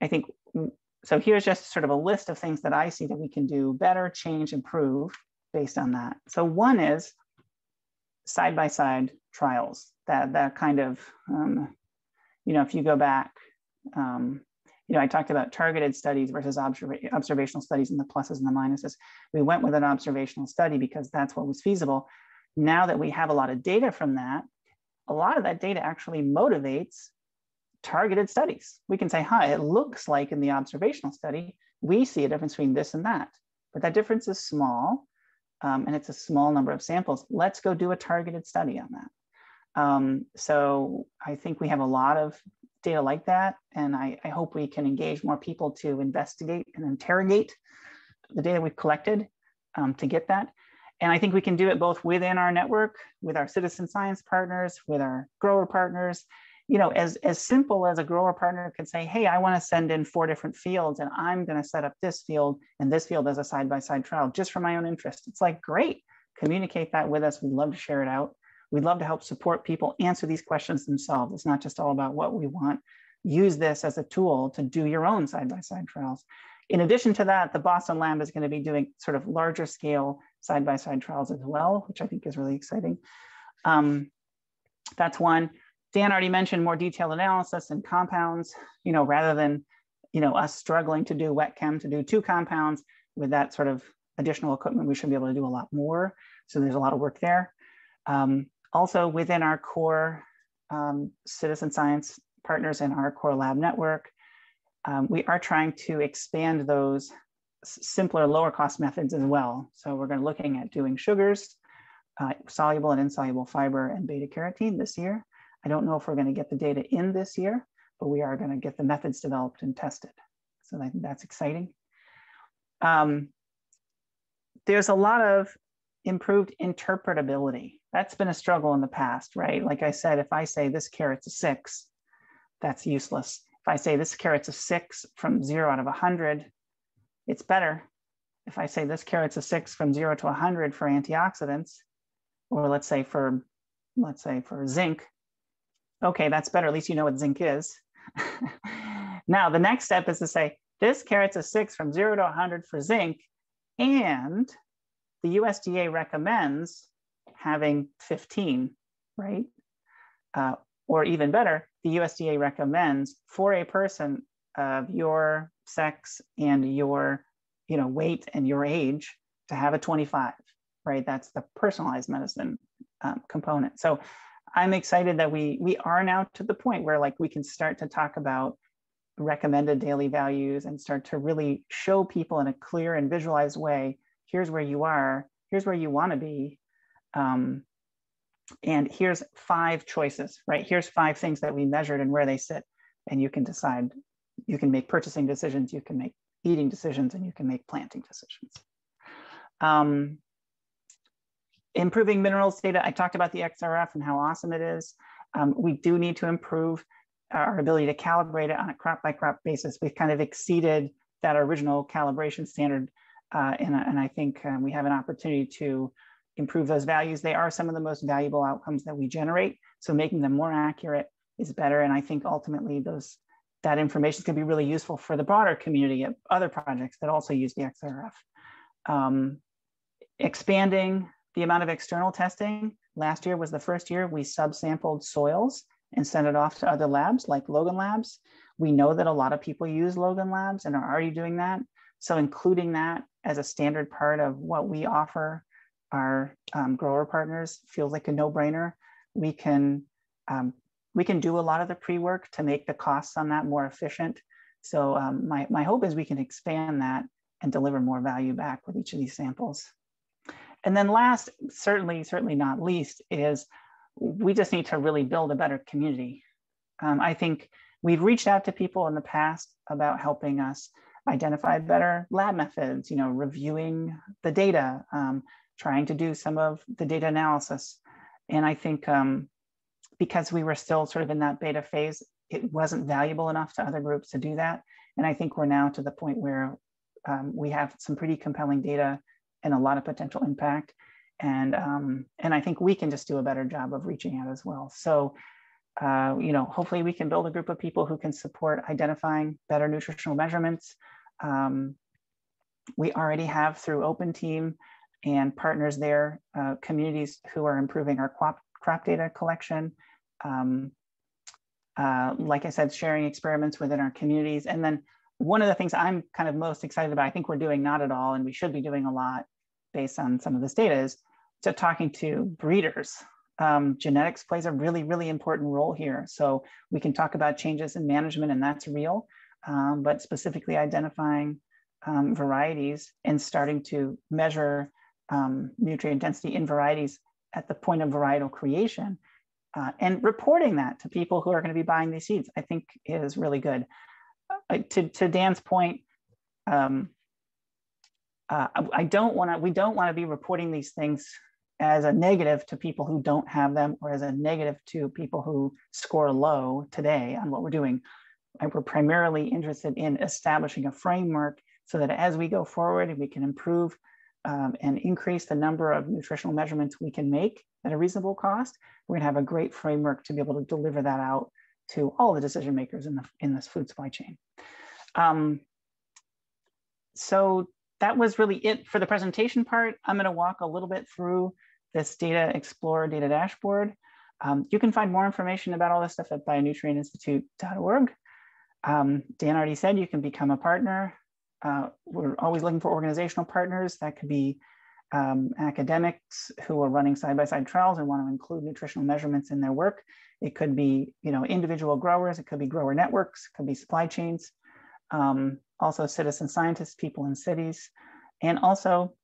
I think, mm, so here's just sort of a list of things that I see that we can do better, change, improve based on that. So one is side-by-side -side trials, that, that kind of, um, you know, if you go back, um, you know, I talked about targeted studies versus observa observational studies and the pluses and the minuses. We went with an observational study because that's what was feasible. Now that we have a lot of data from that, a lot of that data actually motivates targeted studies. We can say, hi, it looks like in the observational study, we see a difference between this and that, but that difference is small um, and it's a small number of samples. Let's go do a targeted study on that. Um, so I think we have a lot of data like that. And I, I hope we can engage more people to investigate and interrogate the data we've collected um, to get that. And I think we can do it both within our network, with our citizen science partners, with our grower partners. You know, as, as simple as a grower partner could say, hey, I want to send in four different fields and I'm going to set up this field and this field as a side-by-side trial just for my own interest. It's like, great, communicate that with us. We'd love to share it out. We'd love to help support people answer these questions themselves. It's not just all about what we want. Use this as a tool to do your own side-by-side -side trials. In addition to that, the Boston Lab is going to be doing sort of larger scale side-by-side trials as well, which I think is really exciting. Um, that's one. Dan already mentioned more detailed analysis and compounds, you know, rather than, you know, us struggling to do wet chem to do two compounds with that sort of additional equipment, we should be able to do a lot more. So there's a lot of work there. Um, also within our core um, citizen science partners and our core lab network, um, we are trying to expand those simpler, lower cost methods as well. So we're going to looking at doing sugars, uh, soluble and insoluble fiber and beta carotene this year. I don't know if we're going to get the data in this year, but we are going to get the methods developed and tested. So that's exciting. Um, there's a lot of improved interpretability. That's been a struggle in the past, right? Like I said, if I say this carrot's a six, that's useless. If I say this carrot's a six from zero out of 100, it's better. If I say this carrot's a six from zero to 100 for antioxidants, or let's say for, let's say for zinc, okay, that's better. At least you know what zinc is. now, the next step is to say, this carrot's a six from zero to 100 for zinc, and the USDA recommends having 15, right? Uh, or even better, the USDA recommends for a person of your sex and your you know weight and your age to have a 25 right that's the personalized medicine um, component so i'm excited that we we are now to the point where like we can start to talk about recommended daily values and start to really show people in a clear and visualized way here's where you are here's where you want to be um, and here's five choices, right? Here's five things that we measured and where they sit. And you can decide, you can make purchasing decisions, you can make eating decisions, and you can make planting decisions. Um, improving minerals data, I talked about the XRF and how awesome it is. Um, we do need to improve our ability to calibrate it on a crop by crop basis. We've kind of exceeded that original calibration standard. Uh, and, and I think um, we have an opportunity to improve those values. They are some of the most valuable outcomes that we generate. So making them more accurate is better. And I think ultimately those that information can be really useful for the broader community of other projects that also use the XRF. Um, expanding the amount of external testing. Last year was the first year we subsampled soils and sent it off to other labs like Logan Labs. We know that a lot of people use Logan Labs and are already doing that. So including that as a standard part of what we offer our um, grower partners feels like a no-brainer. We can um, we can do a lot of the pre-work to make the costs on that more efficient. So um, my, my hope is we can expand that and deliver more value back with each of these samples. And then last, certainly, certainly not least, is we just need to really build a better community. Um, I think we've reached out to people in the past about helping us identify better lab methods, you know, reviewing the data, um, trying to do some of the data analysis. And I think um, because we were still sort of in that beta phase, it wasn't valuable enough to other groups to do that. And I think we're now to the point where um, we have some pretty compelling data and a lot of potential impact. And, um, and I think we can just do a better job of reaching out as well. So, uh, you know, hopefully we can build a group of people who can support identifying better nutritional measurements. Um, we already have through OpenTEAM and partners there, uh, communities who are improving our crop, data collection. Um, uh, like I said, sharing experiments within our communities. And then one of the things I'm kind of most excited about, I think we're doing not at all, and we should be doing a lot based on some of this data, is to talking to breeders. Um, genetics plays a really, really important role here. So we can talk about changes in management, and that's real, um, but specifically identifying um, varieties and starting to measure um, nutrient density in varieties at the point of varietal creation uh, and reporting that to people who are going to be buying these seeds, I think is really good. Uh, to, to Dan's point, um, uh, I don't want to, we don't want to be reporting these things as a negative to people who don't have them or as a negative to people who score low today on what we're doing. And we're primarily interested in establishing a framework so that as we go forward, we can improve um, and increase the number of nutritional measurements we can make at a reasonable cost. We're gonna have a great framework to be able to deliver that out to all the decision makers in, the, in this food supply chain. Um, so that was really it for the presentation part. I'm going to walk a little bit through this Data Explorer data dashboard. Um, you can find more information about all this stuff at bionutrientinstitute.org. Um, Dan already said you can become a partner. Uh, we're always looking for organizational partners. That could be um, academics who are running side-by-side -side trials and want to include nutritional measurements in their work. It could be, you know, individual growers. It could be grower networks. It could be supply chains. Um, also citizen scientists, people in cities, and also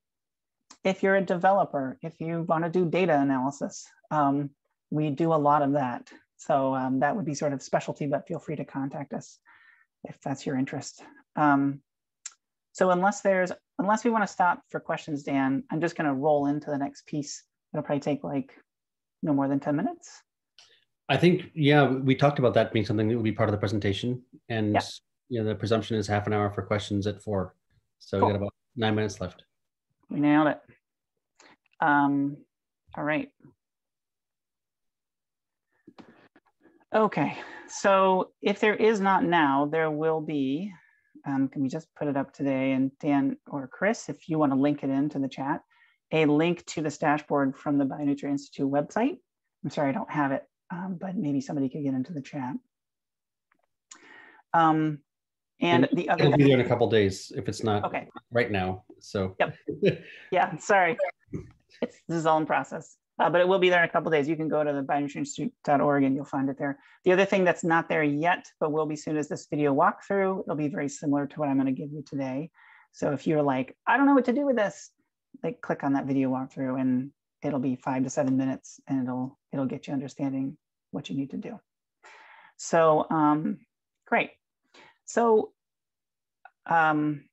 if you're a developer, if you want to do data analysis, um, we do a lot of that. So um, that would be sort of specialty, but feel free to contact us if that's your interest. Um, so unless there's, unless we want to stop for questions, Dan, I'm just going to roll into the next piece. It'll probably take like no more than 10 minutes. I think, yeah, we talked about that being something that would be part of the presentation. And yeah you know, the presumption is half an hour for questions at four. So cool. we got about nine minutes left. We nailed it. Um, all right. Okay, so if there is not now, there will be, um, can we just put it up today? And Dan or Chris, if you want to link it into the chat, a link to this dashboard from the Bionutrient Institute website. I'm sorry, I don't have it, um, but maybe somebody could get into the chat. Um, and the other it'll be there in a couple days if it's not okay. right now. So yep. yeah, sorry. It's this is all in process. Uh, but it will be there in a couple days. You can go to the bionutrientinstitute.org and you'll find it there. The other thing that's not there yet, but will be soon is this video walkthrough. It'll be very similar to what I'm going to give you today. So if you're like, I don't know what to do with this, like click on that video walkthrough and it'll be five to seven minutes and it'll it'll get you understanding what you need to do. So um, great. So, um,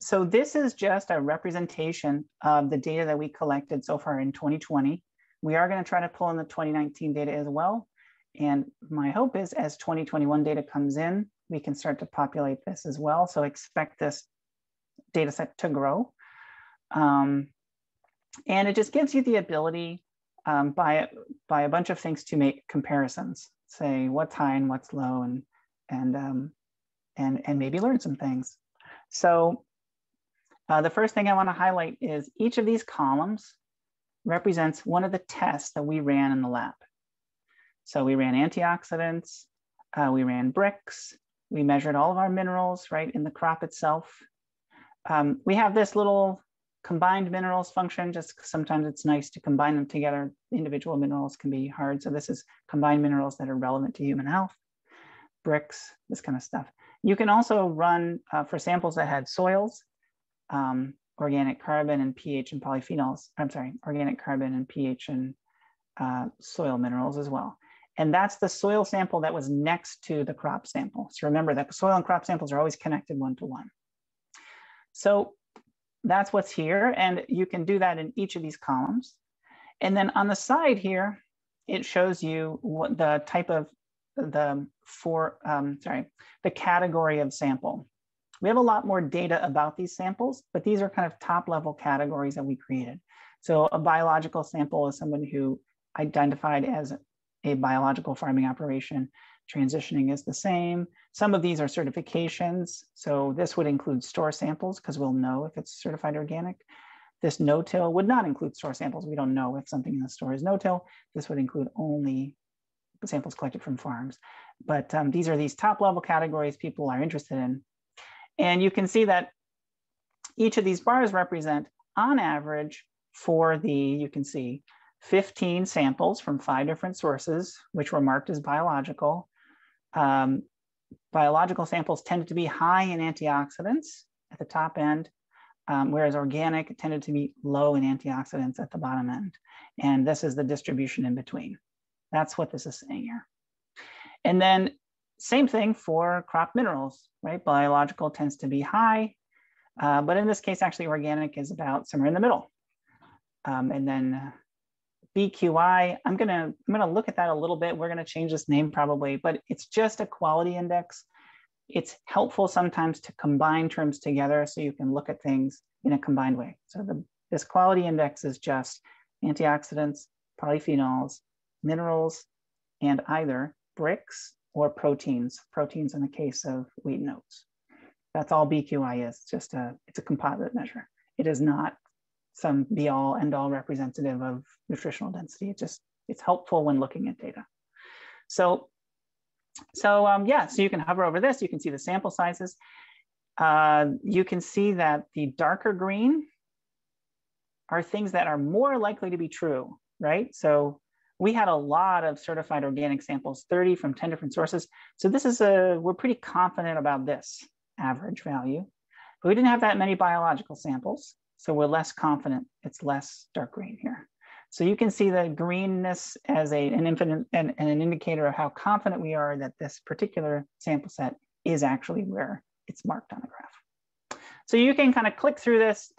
so this is just a representation of the data that we collected so far in 2020. We are going to try to pull in the 2019 data as well. And my hope is as 2021 data comes in, we can start to populate this as well. So expect this data set to grow. Um, and it just gives you the ability um, by, by a bunch of things to make comparisons, say what's high and what's low and and um, and and maybe learn some things. So uh, the first thing I want to highlight is each of these columns represents one of the tests that we ran in the lab. So we ran antioxidants, uh, we ran Brix, we measured all of our minerals right in the crop itself. Um, we have this little combined minerals function, just sometimes it's nice to combine them together. Individual minerals can be hard. So this is combined minerals that are relevant to human health. Brix, this kind of stuff. You can also run uh, for samples that had soils, um, organic carbon and pH and polyphenols. I'm sorry, organic carbon and pH and uh, soil minerals as well. And that's the soil sample that was next to the crop sample. So remember that the soil and crop samples are always connected one to one. So that's what's here. And you can do that in each of these columns. And then on the side here, it shows you what the type of the for, um, sorry, the category of sample. We have a lot more data about these samples, but these are kind of top level categories that we created. So a biological sample is someone who identified as a biological farming operation. Transitioning is the same. Some of these are certifications. So this would include store samples because we'll know if it's certified organic. This no-till would not include store samples. We don't know if something in the store is no-till. This would include only samples collected from farms. But um, these are these top level categories people are interested in. And you can see that each of these bars represent on average for the, you can see 15 samples from five different sources, which were marked as biological. Um, biological samples tended to be high in antioxidants at the top end, um, whereas organic tended to be low in antioxidants at the bottom end. And this is the distribution in between. That's what this is saying here. And then same thing for crop minerals, right? Biological tends to be high, uh, but in this case, actually organic is about somewhere in the middle. Um, and then BQI, I'm gonna, I'm gonna look at that a little bit. We're gonna change this name probably, but it's just a quality index. It's helpful sometimes to combine terms together so you can look at things in a combined way. So the, this quality index is just antioxidants, polyphenols, minerals, and either Brix or proteins, proteins in the case of wheat and oats. That's all BQI is, just a, it's a composite measure. It is not some be all end all representative of nutritional density. It just, it's helpful when looking at data. So, so um, yeah, so you can hover over this, you can see the sample sizes. Uh, you can see that the darker green are things that are more likely to be true, right? So we had a lot of certified organic samples, 30 from 10 different sources. So this is a, we're pretty confident about this average value, but we didn't have that many biological samples. So we're less confident, it's less dark green here. So you can see the greenness as a, an, infinite, and, an indicator of how confident we are that this particular sample set is actually where it's marked on the graph. So you can kind of click through this.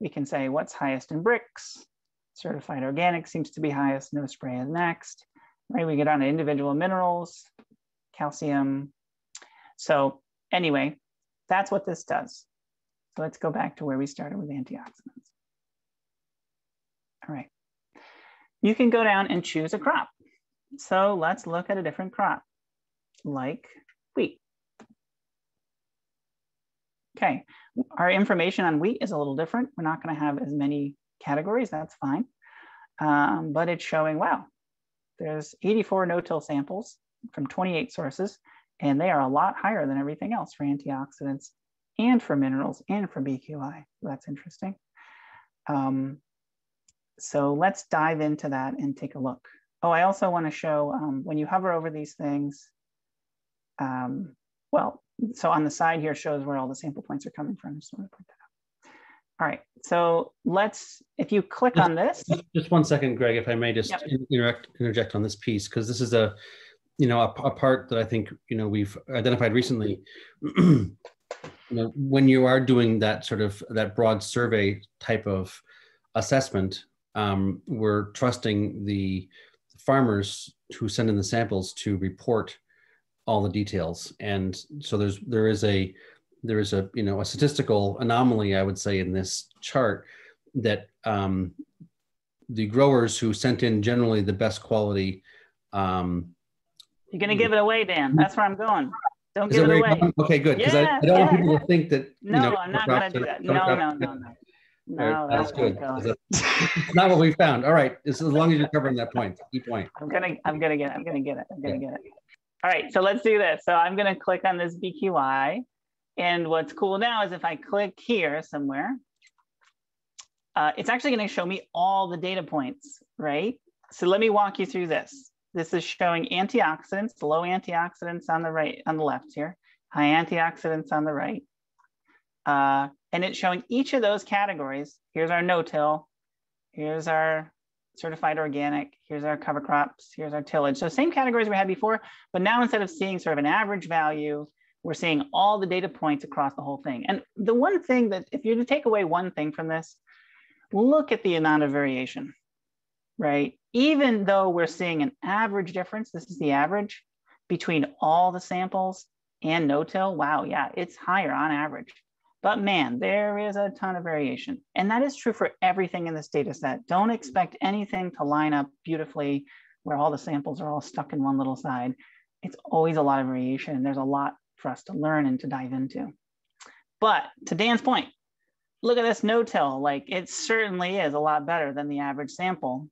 We can say what's highest in Brix, certified organic seems to be highest, no spray is next, right? We get on to individual minerals, calcium. So anyway, that's what this does. So let's go back to where we started with antioxidants. All right. You can go down and choose a crop. So let's look at a different crop, like wheat. Okay, our information on wheat is a little different. We're not gonna have as many categories, that's fine. Um, but it's showing, wow, there's 84 no-till samples from 28 sources, and they are a lot higher than everything else for antioxidants and for minerals and for BQI. That's interesting. Um, so let's dive into that and take a look. Oh, I also want to show um, when you hover over these things, um, well, so on the side here shows where all the sample points are coming from. I Just want to point that all right, so let's, if you click just, on this. Just one second, Greg, if I may just yep. interject, interject on this piece, because this is a, you know, a, a, part that I think, you know, we've identified recently. you know, when you are doing that sort of, that broad survey type of assessment, um, we're trusting the farmers who send in the samples to report all the details. And so there's, there is a, there is a you know a statistical anomaly i would say in this chart that um, the growers who sent in generally the best quality um, you're going to give it away dan that's where i'm going don't give it away okay good because yeah, I, I, don't yeah. want people to think that no know, i'm not going to do that no no no no no that's good. That's not what we found. All right, as long as you're covering that point, key point. I'm gonna, I'm gonna get it. I'm gonna get it. I'm gonna yeah. get it. All right, so let's do this. So I'm gonna click on this BQI, and what's cool now is if I click here somewhere, uh, it's actually going to show me all the data points, right? So let me walk you through this. This is showing antioxidants, low antioxidants on the right, on the left here, high antioxidants on the right. Uh, and it's showing each of those categories. Here's our no-till, here's our certified organic, here's our cover crops, here's our tillage. So same categories we had before, but now instead of seeing sort of an average value, we're seeing all the data points across the whole thing. And the one thing that, if you're to take away one thing from this, look at the amount of variation, right? Even though we're seeing an average difference, this is the average between all the samples and no-till, wow, yeah, it's higher on average. But man, there is a ton of variation. And that is true for everything in this data set. Don't expect anything to line up beautifully where all the samples are all stuck in one little side. It's always a lot of variation. There's a lot for us to learn and to dive into. But to Dan's point, look at this no-till, like it certainly is a lot better than the average sample.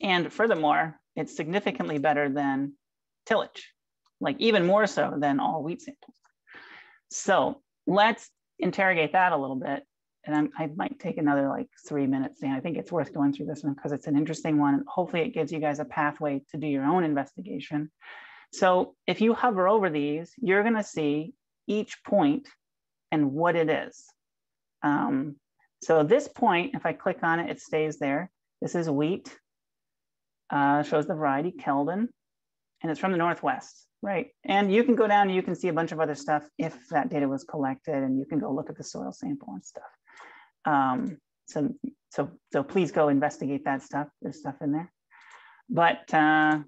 And furthermore, it's significantly better than tillage, like even more so than all wheat samples. So let's interrogate that a little bit. And I'm, i might take another like three minutes, Dan. I think it's worth going through this one because it's an interesting one. Hopefully it gives you guys a pathway to do your own investigation. So if you hover over these, you're going to see each point and what it is. Um, so this point, if I click on it, it stays there. This is wheat. uh, shows the variety Keldin, and it's from the Northwest, right? And you can go down and you can see a bunch of other stuff if that data was collected and you can go look at the soil sample and stuff. Um, so, so, so please go investigate that stuff. There's stuff in there. But uh,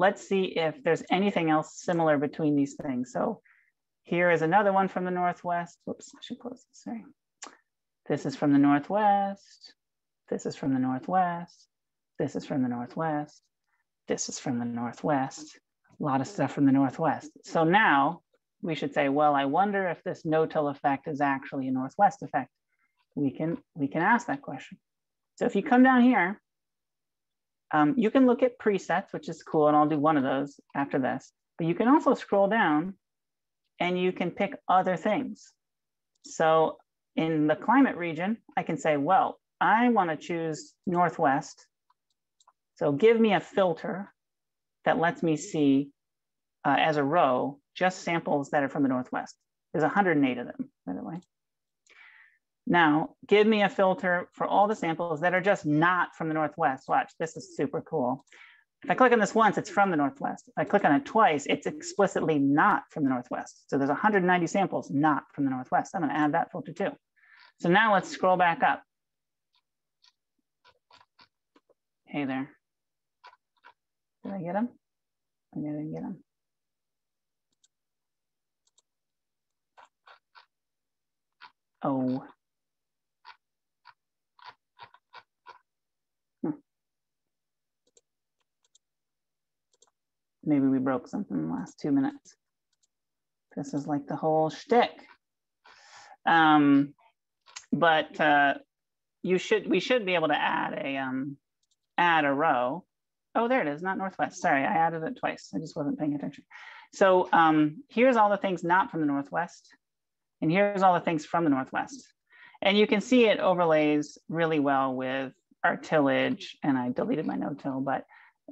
let's see if there's anything else similar between these things. So here is another one from the Northwest. Whoops, I should close this, sorry. This is from the Northwest. This is from the Northwest. This is from the Northwest. This is from the Northwest. A lot of stuff from the Northwest. So now we should say, well, I wonder if this no-till effect is actually a Northwest effect. We can, we can ask that question. So if you come down here, um, you can look at presets, which is cool, and I'll do one of those after this. But you can also scroll down and you can pick other things. So in the climate region, I can say, well, I want to choose Northwest. So give me a filter that lets me see uh, as a row just samples that are from the Northwest. There's 108 of them, by the way. Now, give me a filter for all the samples that are just not from the Northwest. Watch, this is super cool. If I click on this once, it's from the Northwest. If I click on it twice, it's explicitly not from the Northwest. So there's 190 samples not from the Northwest. I'm gonna add that filter too. So now let's scroll back up. Hey there. Did I get him? I didn't get him. Oh. Maybe we broke something in the last two minutes. This is like the whole shtick. Um, but uh, you should, we should be able to add a, um, add a row. Oh, there it is, not Northwest. Sorry, I added it twice. I just wasn't paying attention. So um, here's all the things not from the Northwest. And here's all the things from the Northwest. And you can see it overlays really well with our tillage. And I deleted my no-till, but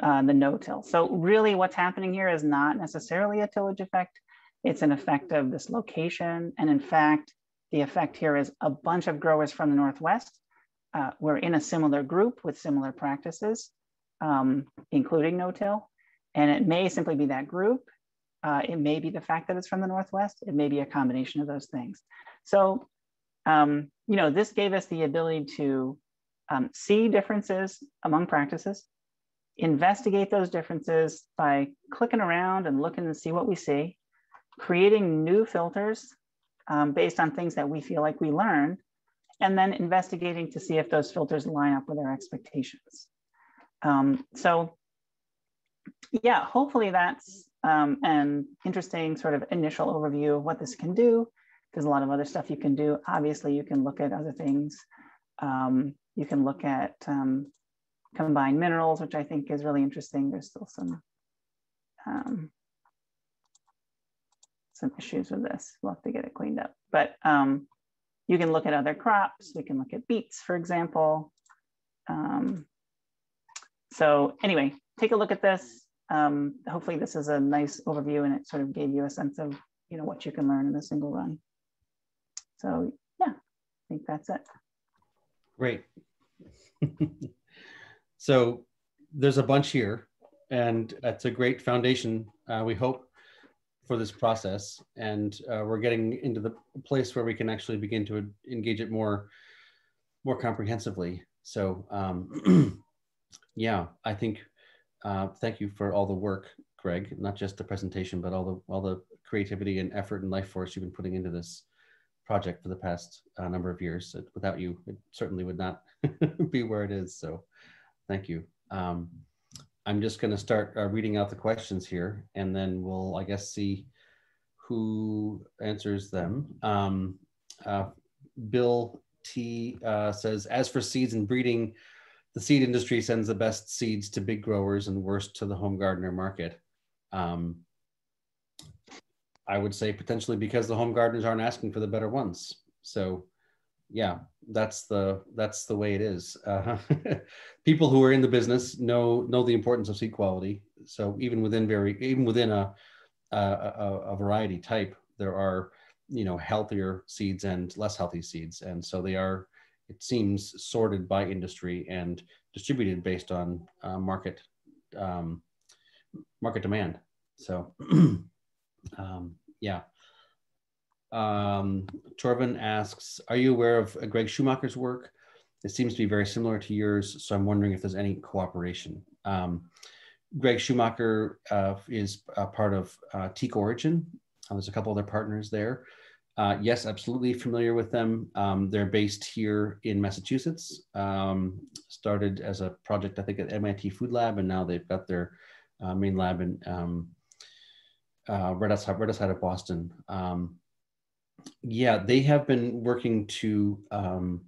uh, the no-till. So really what's happening here is not necessarily a tillage effect. It's an effect of this location. And in fact, the effect here is a bunch of growers from the Northwest. Uh, we're in a similar group with similar practices, um, including no-till. And it may simply be that group. Uh, it may be the fact that it's from the Northwest. It may be a combination of those things. So, um, you know, this gave us the ability to um, see differences among practices, investigate those differences by clicking around and looking and see what we see, creating new filters um, based on things that we feel like we learned, and then investigating to see if those filters line up with our expectations. Um, so yeah, hopefully that's um, an interesting sort of initial overview of what this can do. There's a lot of other stuff you can do. Obviously, you can look at other things. Um, you can look at um, combined minerals, which I think is really interesting. There's still some um, some issues with this. We'll have to get it cleaned up. But um, you can look at other crops. We can look at beets, for example. Um, so anyway, take a look at this. Um, hopefully this is a nice overview and it sort of gave you a sense of you know what you can learn in a single run. So yeah, I think that's it. Great. So there's a bunch here, and that's a great foundation. Uh, we hope for this process, and uh, we're getting into the place where we can actually begin to engage it more, more comprehensively. So um, yeah, I think. Uh, thank you for all the work, Greg. Not just the presentation, but all the all the creativity and effort and life force you've been putting into this project for the past uh, number of years. Without you, it certainly would not be where it is. So Thank you. Um, I'm just going to start uh, reading out the questions here, and then we'll, I guess, see who answers them. Um, uh, Bill T uh, says, as for seeds and breeding, the seed industry sends the best seeds to big growers and worst to the home gardener market. Um, I would say potentially because the home gardeners aren't asking for the better ones. So yeah that's the that's the way it is uh, people who are in the business know know the importance of seed quality so even within very even within a a, a variety type there are you know healthier seeds and less healthy seeds and so they are it seems sorted by industry and distributed based on uh, market um, market demand. So, um, yeah. Um, Torvin asks, are you aware of Greg Schumacher's work? It seems to be very similar to yours, so I'm wondering if there's any cooperation. Um, Greg Schumacher uh, is part of uh, Teak Origin. Uh, there's a couple other partners there. Uh, yes, absolutely familiar with them. Um, they're based here in Massachusetts. Um, started as a project, I think, at MIT Food Lab, and now they've got their uh, main lab in um, uh, right outside right outside of Boston. Um, yeah, they have been working to um,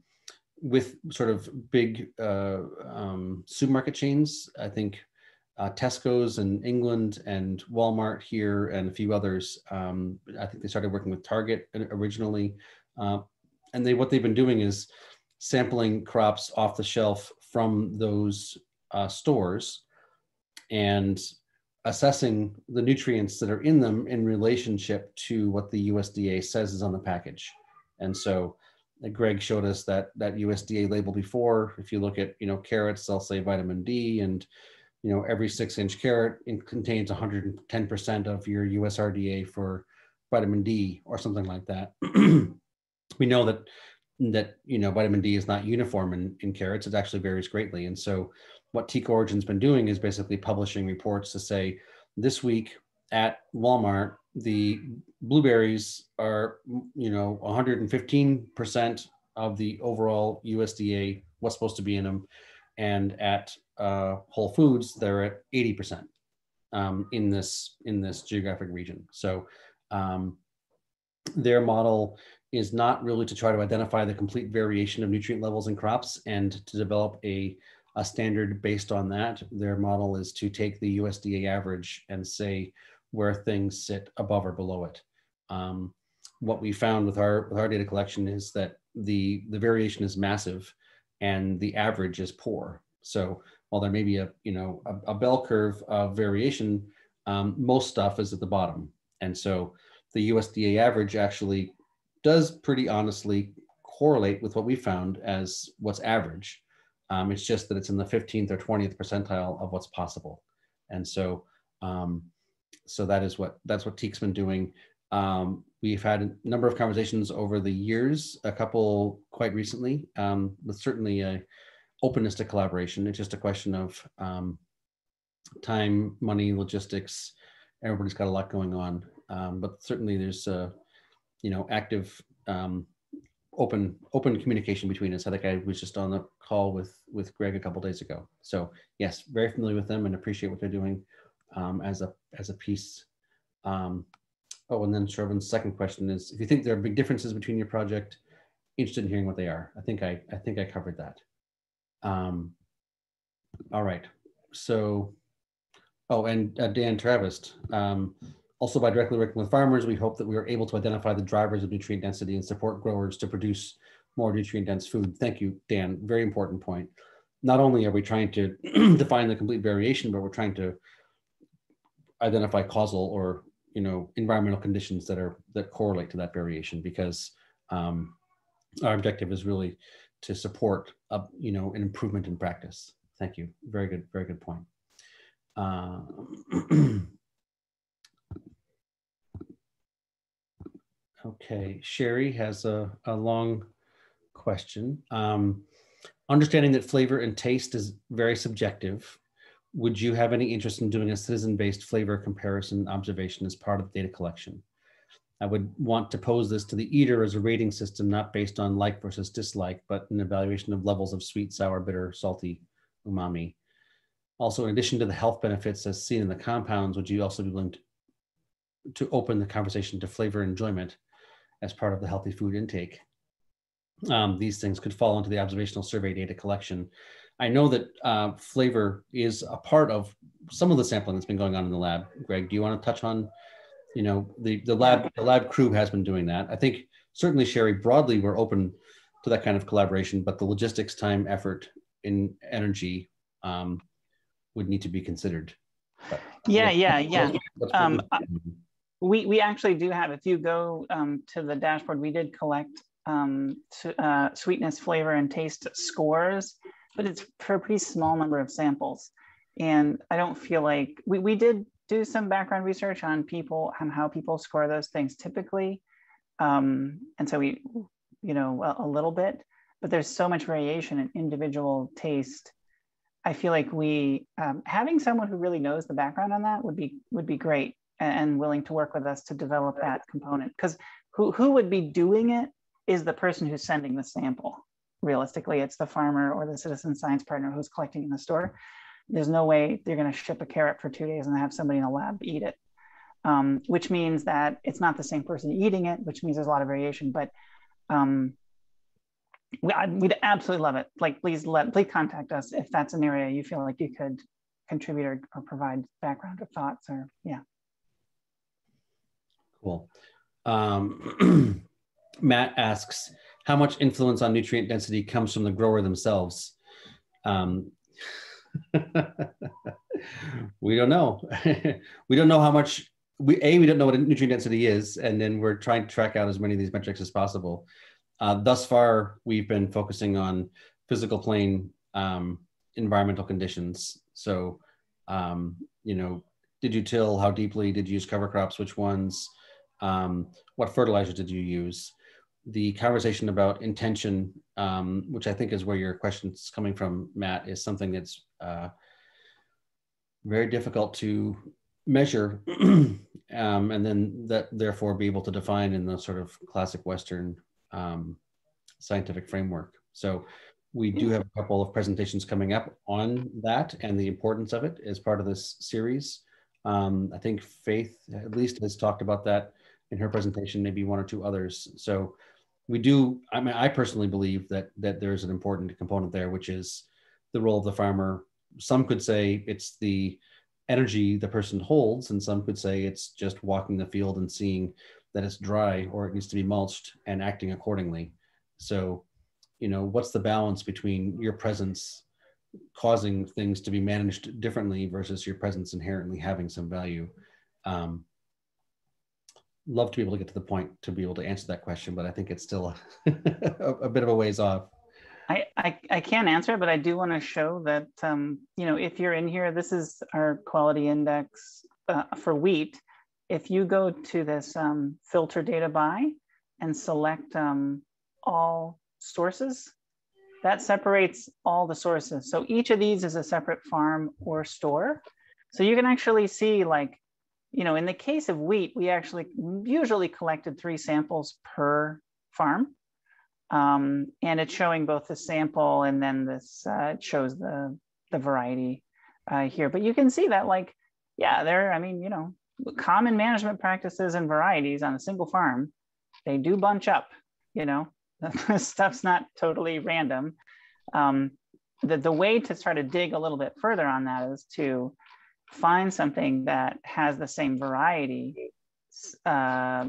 with sort of big uh, um, supermarket chains. I think uh, Tesco's in England and Walmart here and a few others. Um, I think they started working with Target originally, uh, and they what they've been doing is sampling crops off the shelf from those uh, stores and assessing the nutrients that are in them in relationship to what the USDA says is on the package. And so Greg showed us that that USDA label before. If you look at you know carrots, they'll say vitamin D, and you know every six inch carrot contains 110 percent of your USRDA for vitamin D or something like that. we know that that you know vitamin D is not uniform in, in carrots; it actually varies greatly. And so what Teak Origin's been doing is basically publishing reports to say this week at Walmart, the blueberries are, you know, 115% of the overall USDA, what's supposed to be in them. And at uh, Whole Foods, they're at 80% um, in this in this geographic region. So um, their model is not really to try to identify the complete variation of nutrient levels in crops and to develop a a standard based on that. Their model is to take the USDA average and say where things sit above or below it. Um, what we found with our with our data collection is that the the variation is massive, and the average is poor. So while there may be a you know a, a bell curve of variation, um, most stuff is at the bottom, and so the USDA average actually does pretty honestly correlate with what we found as what's average. Um, it's just that it's in the 15th or 20th percentile of what's possible. And so, um, so that is what, that's what Teak's been doing. Um, we've had a number of conversations over the years, a couple quite recently, um, with certainly a openness to collaboration. It's just a question of um, time, money, logistics. Everybody's got a lot going on, um, but certainly there's, uh, you know, active um, open open communication between us. I think I was just on the call with with Greg a couple days ago. So yes, very familiar with them and appreciate what they're doing um, as a as a piece. Um, oh, and then Shervin's second question is: if you think there are big differences between your project, interested in hearing what they are. I think I I think I covered that. Um, all right. So, oh, and uh, Dan TerAvest. Um, also, by directly working with farmers, we hope that we are able to identify the drivers of nutrient density and support growers to produce more nutrient dense food. Thank you, Dan. Very important point. Not only are we trying to define the complete variation, but we're trying to identify causal or you know environmental conditions that are that correlate to that variation because um, our objective is really to support a, you know an improvement in practice. Thank you. Very good. Very good point. Uh, Okay, Sherry has a, a long question. Um, understanding that flavor and taste is very subjective, would you have any interest in doing a citizen-based flavor comparison observation as part of the data collection? I would want to pose this to the eater as a rating system, not based on like versus dislike, but an evaluation of levels of sweet, sour, bitter, salty, umami. Also, in addition to the health benefits as seen in the compounds, would you also be willing to, to open the conversation to flavor enjoyment as part of the healthy food intake. Um, these things could fall into the observational survey data collection. I know that uh, flavor is a part of some of the sampling that's been going on in the lab. Greg, do you want to touch on, you know, the, the lab the lab crew has been doing that. I think certainly Sherry broadly we're open to that kind of collaboration, but the logistics, time, effort, in energy um, would need to be considered. But, yeah, yeah, yeah. Um, we, we actually do have, if you go um, to the dashboard, we did collect um, uh, sweetness, flavor, and taste scores, but it's for a pretty small number of samples. and I don't feel like we, we did do some background research on people on how people score those things typically. Um, and so we, you know, a, a little bit, but there's so much variation in individual taste. I feel like we um, having someone who really knows the background on that would be would be great and, willing to work with us to develop that component because who who would be doing it is the person who's sending the sample. Realistically, it's the farmer or the citizen science partner who's collecting in the store. There's no way they're going to ship a carrot for two days and have somebody in the lab eat it, um, which means that it's not the same person eating it, which means there's a lot of variation. But um, we, would absolutely love it. Like, please let please contact us if that's an area you feel like you could contribute or, or provide background or thoughts or yeah. Cool. Um, Matt asks, how much influence on nutrient density comes from the grower themselves? Um, we don't know. we don't know how much we a we don't know what nutrient density is, and then we're trying to track out as many of these metrics as possible. Uh, thus far, we've been focusing on physical plane um, environmental conditions. So, um, you know, did you till? How deeply? Did you use cover crops? Which ones? Um, what fertilizer did you use? The conversation about intention, um, which I think is where your question's coming from, Matt, is something that's uh, very difficult to measure um, and then that therefore be able to define in the sort of classic Western um, scientific framework. So we do have a couple of presentations coming up on that and the importance of it as part of this series. Um, I think Faith at least has talked about that in her presentation, maybe one or two others. So we do, I mean, I personally believe that that there's an important component there, which is the role of the farmer some could say it's the energy the person holds, and some could say it's just walking the field and seeing that it's dry or it needs to be mulched and acting accordingly. So, you know, what's the balance between your presence causing things to be managed differently versus your presence inherently having some value? Um, love to be able to get to the point to be able to answer that question, but I think it's still a, a bit of a ways off. I, I, I can't answer, but I do want to show that, um, you know, if you're in here, this is our quality index uh, for wheat. If you go to this um, filter data by and select um, all sources, that separates all the sources. So each of these is a separate farm or store. So you can actually see like, you know, in the case of wheat, we actually usually collected three samples per farm. Um, and it's showing both the sample and then this uh, shows the, the variety uh, here. But you can see that like, yeah, there, I mean, you know, common management practices and varieties on a single farm, they do bunch up, you know, stuff's not totally random. Um, the, the way to try to dig a little bit further on that is to find something that has the same variety uh,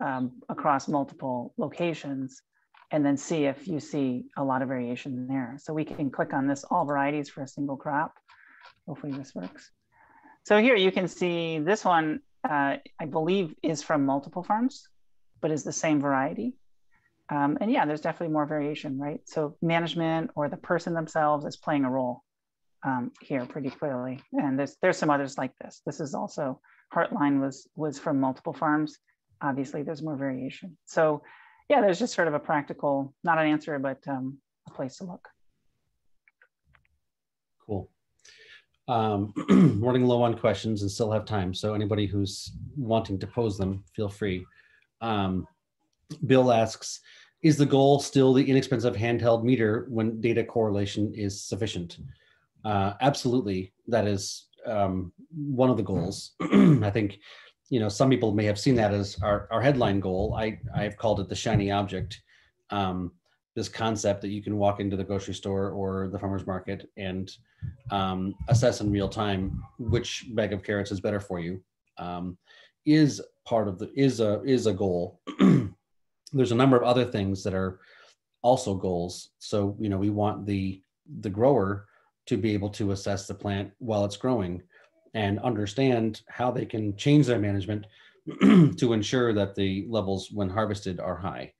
um, across multiple locations and then see if you see a lot of variation there. So we can click on this all varieties for a single crop. Hopefully this works. So here you can see this one, uh, I believe is from multiple farms, but is the same variety. Um, and yeah, there's definitely more variation, right? So management or the person themselves is playing a role um, here pretty clearly. And there's there's some others like this. This is also Heartline was was from multiple farms. Obviously, there's more variation. So yeah, there's just sort of a practical, not an answer, but um, a place to look. Cool. Um, running low on questions and still have time. So anybody who's wanting to pose them, feel free. Um, Bill asks, is the goal still the inexpensive handheld meter when data correlation is sufficient? Uh, absolutely, that is um, one of the goals. I think you know, some people may have seen that as our, our headline goal. I, I've called it the shiny object. Um, this concept that you can walk into the grocery store or the farmer's market and um, assess in real time which bag of carrots is better for you um, is part of the is a is a goal. There's a number of other things that are also goals. So you know we want the the grower to be able to assess the plant while it's growing and understand how they can change their management to ensure that the levels when harvested are high.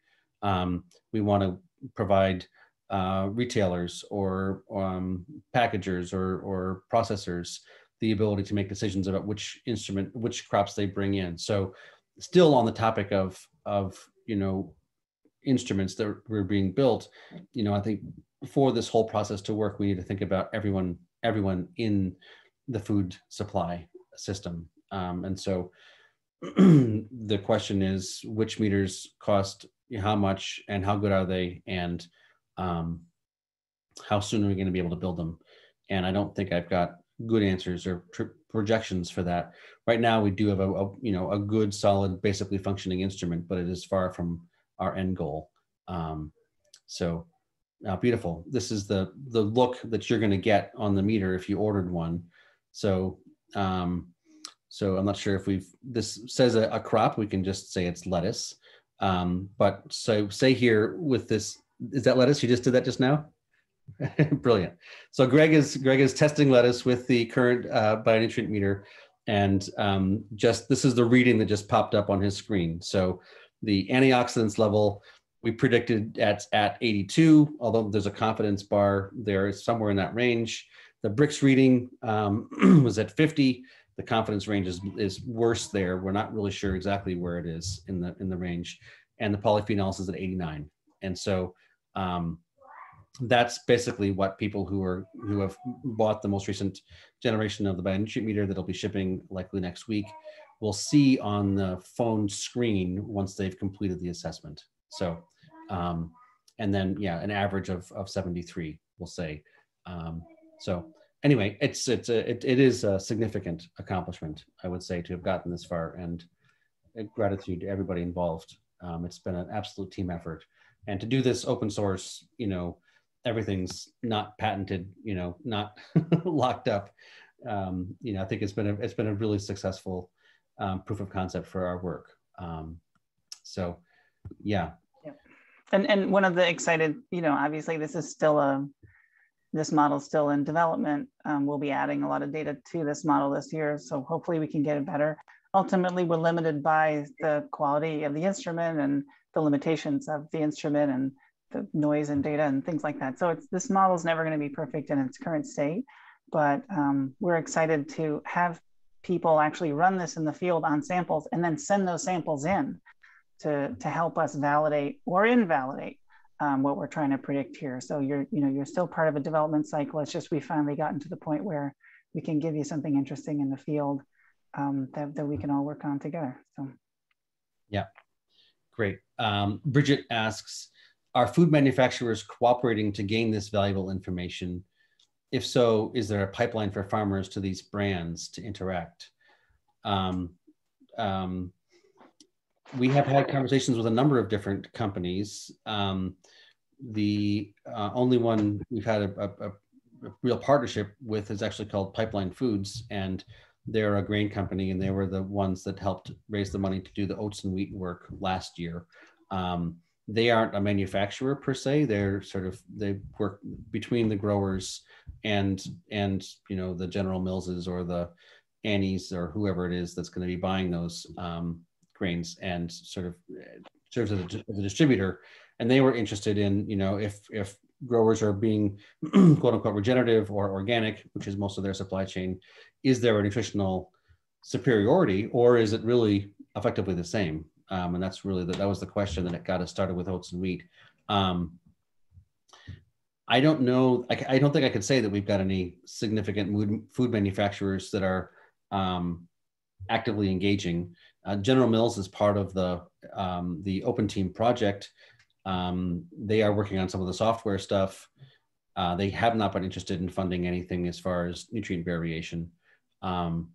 Um, we want to provide uh, retailers or um, packagers or, or processors the ability to make decisions about which instrument, which crops they bring in. So still on the topic of, of, you know, instruments that were being built, you know, I think for this whole process to work, we need to think about everyone, everyone in the food supply system. Um, and so the question is which meters cost how much and how good are they and um, how soon are we going to be able to build them? And I don't think I've got good answers or projections for that. Right now, we do have a, a, you know a good, solid, basically functioning instrument, but it is far from our end goal. Um, so uh, beautiful. This is the the look that you're going to get on the meter if you ordered one. So um, so I'm not sure if we've this says a, a crop. We can just say it's lettuce. Um, but so say here with this is that lettuce? You just did that just now? Brilliant. So Greg is Greg is testing lettuce with the current uh, bionutrient meter, and um, just this is the reading that just popped up on his screen. So the antioxidants level we predicted at at 82, although there's a confidence bar there somewhere in that range. The Brix reading um, was at 50. The confidence range is is worse there. We're not really sure exactly where it is in the in the range, and the polyphenols is at 89. And so um, that's basically what people who are who have bought the most recent generation of the bionutrient meter that'll be shipping likely next week will see on the phone screen once they've completed the assessment. So, um, and then yeah, an average of of 73, we'll say. Um, so anyway, it's it's a, it, it is a significant accomplishment, I would say, to have gotten this far, and gratitude to everybody involved. Um, it's been an absolute team effort and to do this open source you know everything's not patented you know not locked up um, you know i think it's been a it's been a really successful um, proof of concept for our work um, so yeah and and one of the excited you know obviously this is still a this model still in development. Um, we'll be adding a lot of data to this model this year so hopefully we can get it better. Ultimately we're limited by the quality of the instrument and the limitations of the instrument and the noise and data and things like that. So it's this model is never going to be perfect in its current state, but um, we're excited to have people actually run this in the field on samples and then send those samples in to, to help us validate or invalidate um, what we're trying to predict here. So you're, you know, you're still part of a development cycle. It's just we finally gotten to the point where we can give you something interesting in the field um, that, that we can all work on together. So, yeah, great. Um, Bridget asks, are food manufacturers cooperating to gain this valuable information? If so, is there a pipeline for farmers to these brands to interact? Um, um, we have had conversations with a number of different companies. Um, the uh, only one we've had a, a, a, real partnership with is actually called Pipeline Foods, and they're a grain company, and they were the ones that helped raise the money to do the oats and wheat work last year. Um, they aren't a manufacturer per se. They're sort of they work between the growers and and you know the General Millses or the Annie's or whoever it is that's going to be buying those um, grains and sort of uh, serves as a, as a distributor. And they were interested in you know if if growers are being quote unquote regenerative or organic, which is most of their supply chain, is there a nutritional superiority or is it really effectively the same? Um, and that's really the, that was the question that got us started with oats and wheat. Um, I don't know. I, I, don't think I could say that we've got any significant food manufacturers that are um, actively engaging. Uh, General Mills is part of the um, the OpenTEAM project. Um, they are working on some of the software stuff. Uh, they have not been interested in funding anything as far as nutrient variation. Um,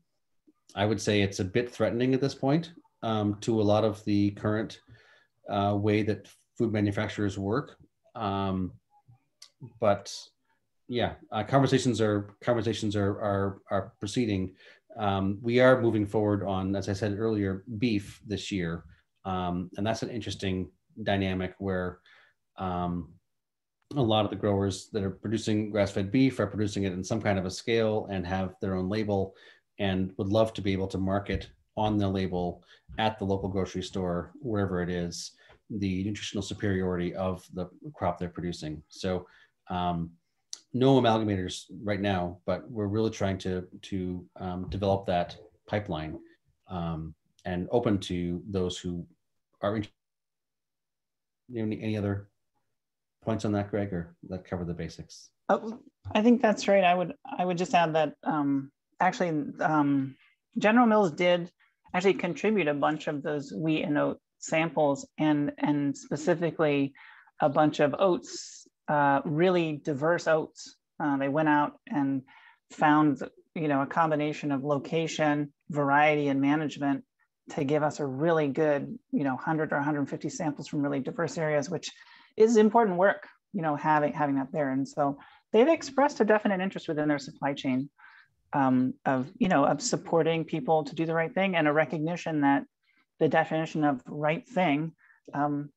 I would say it's a bit threatening at this point um, to a lot of the current uh, way that food manufacturers work. Um, but yeah, uh, conversations are conversations are are, are proceeding. Um, we are moving forward on, as I said earlier, beef this year, um, and that's an interesting dynamic where um, a lot of the growers that are producing grass-fed beef are producing it in some kind of a scale and have their own label, and would love to be able to market on the label at the local grocery store, wherever it is. the nutritional superiority of the crop they're producing. So um, no amalgamators right now, but we're really trying to to um, develop that pipeline um, and open to those who are interested. Any, any other points on that, Greg, or that cover the basics? Oh, I think that's right. I would I would just add that um, actually um, General Mills did actually contribute a bunch of those wheat and oat samples and and specifically a bunch of oats, uh, really diverse oats. Uh, they went out and found you know a combination of location, variety, and management to give us a really good you know 100 or 150 samples from really diverse areas, which is important work. You know having having that there, and so they've expressed a definite interest within their supply chain um, of you know of supporting people to do the right thing and a recognition that the definition of right thing um,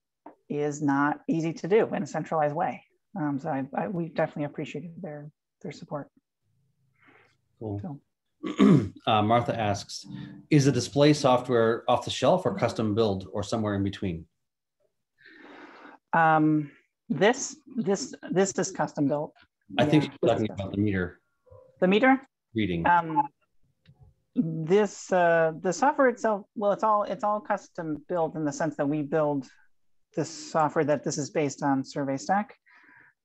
is not easy to do in a centralized way. Um, so I, I, we definitely appreciated their their support. Cool. So. Uh, Martha asks, is the display software off the shelf or custom build or somewhere in between? Um, this this this is custom built. I yeah, think she's talking about the meter. The meter? reading? Um, this uh, the software itself, well, it's all it's all custom built in the sense that we build this software that this is based on SurveyStack.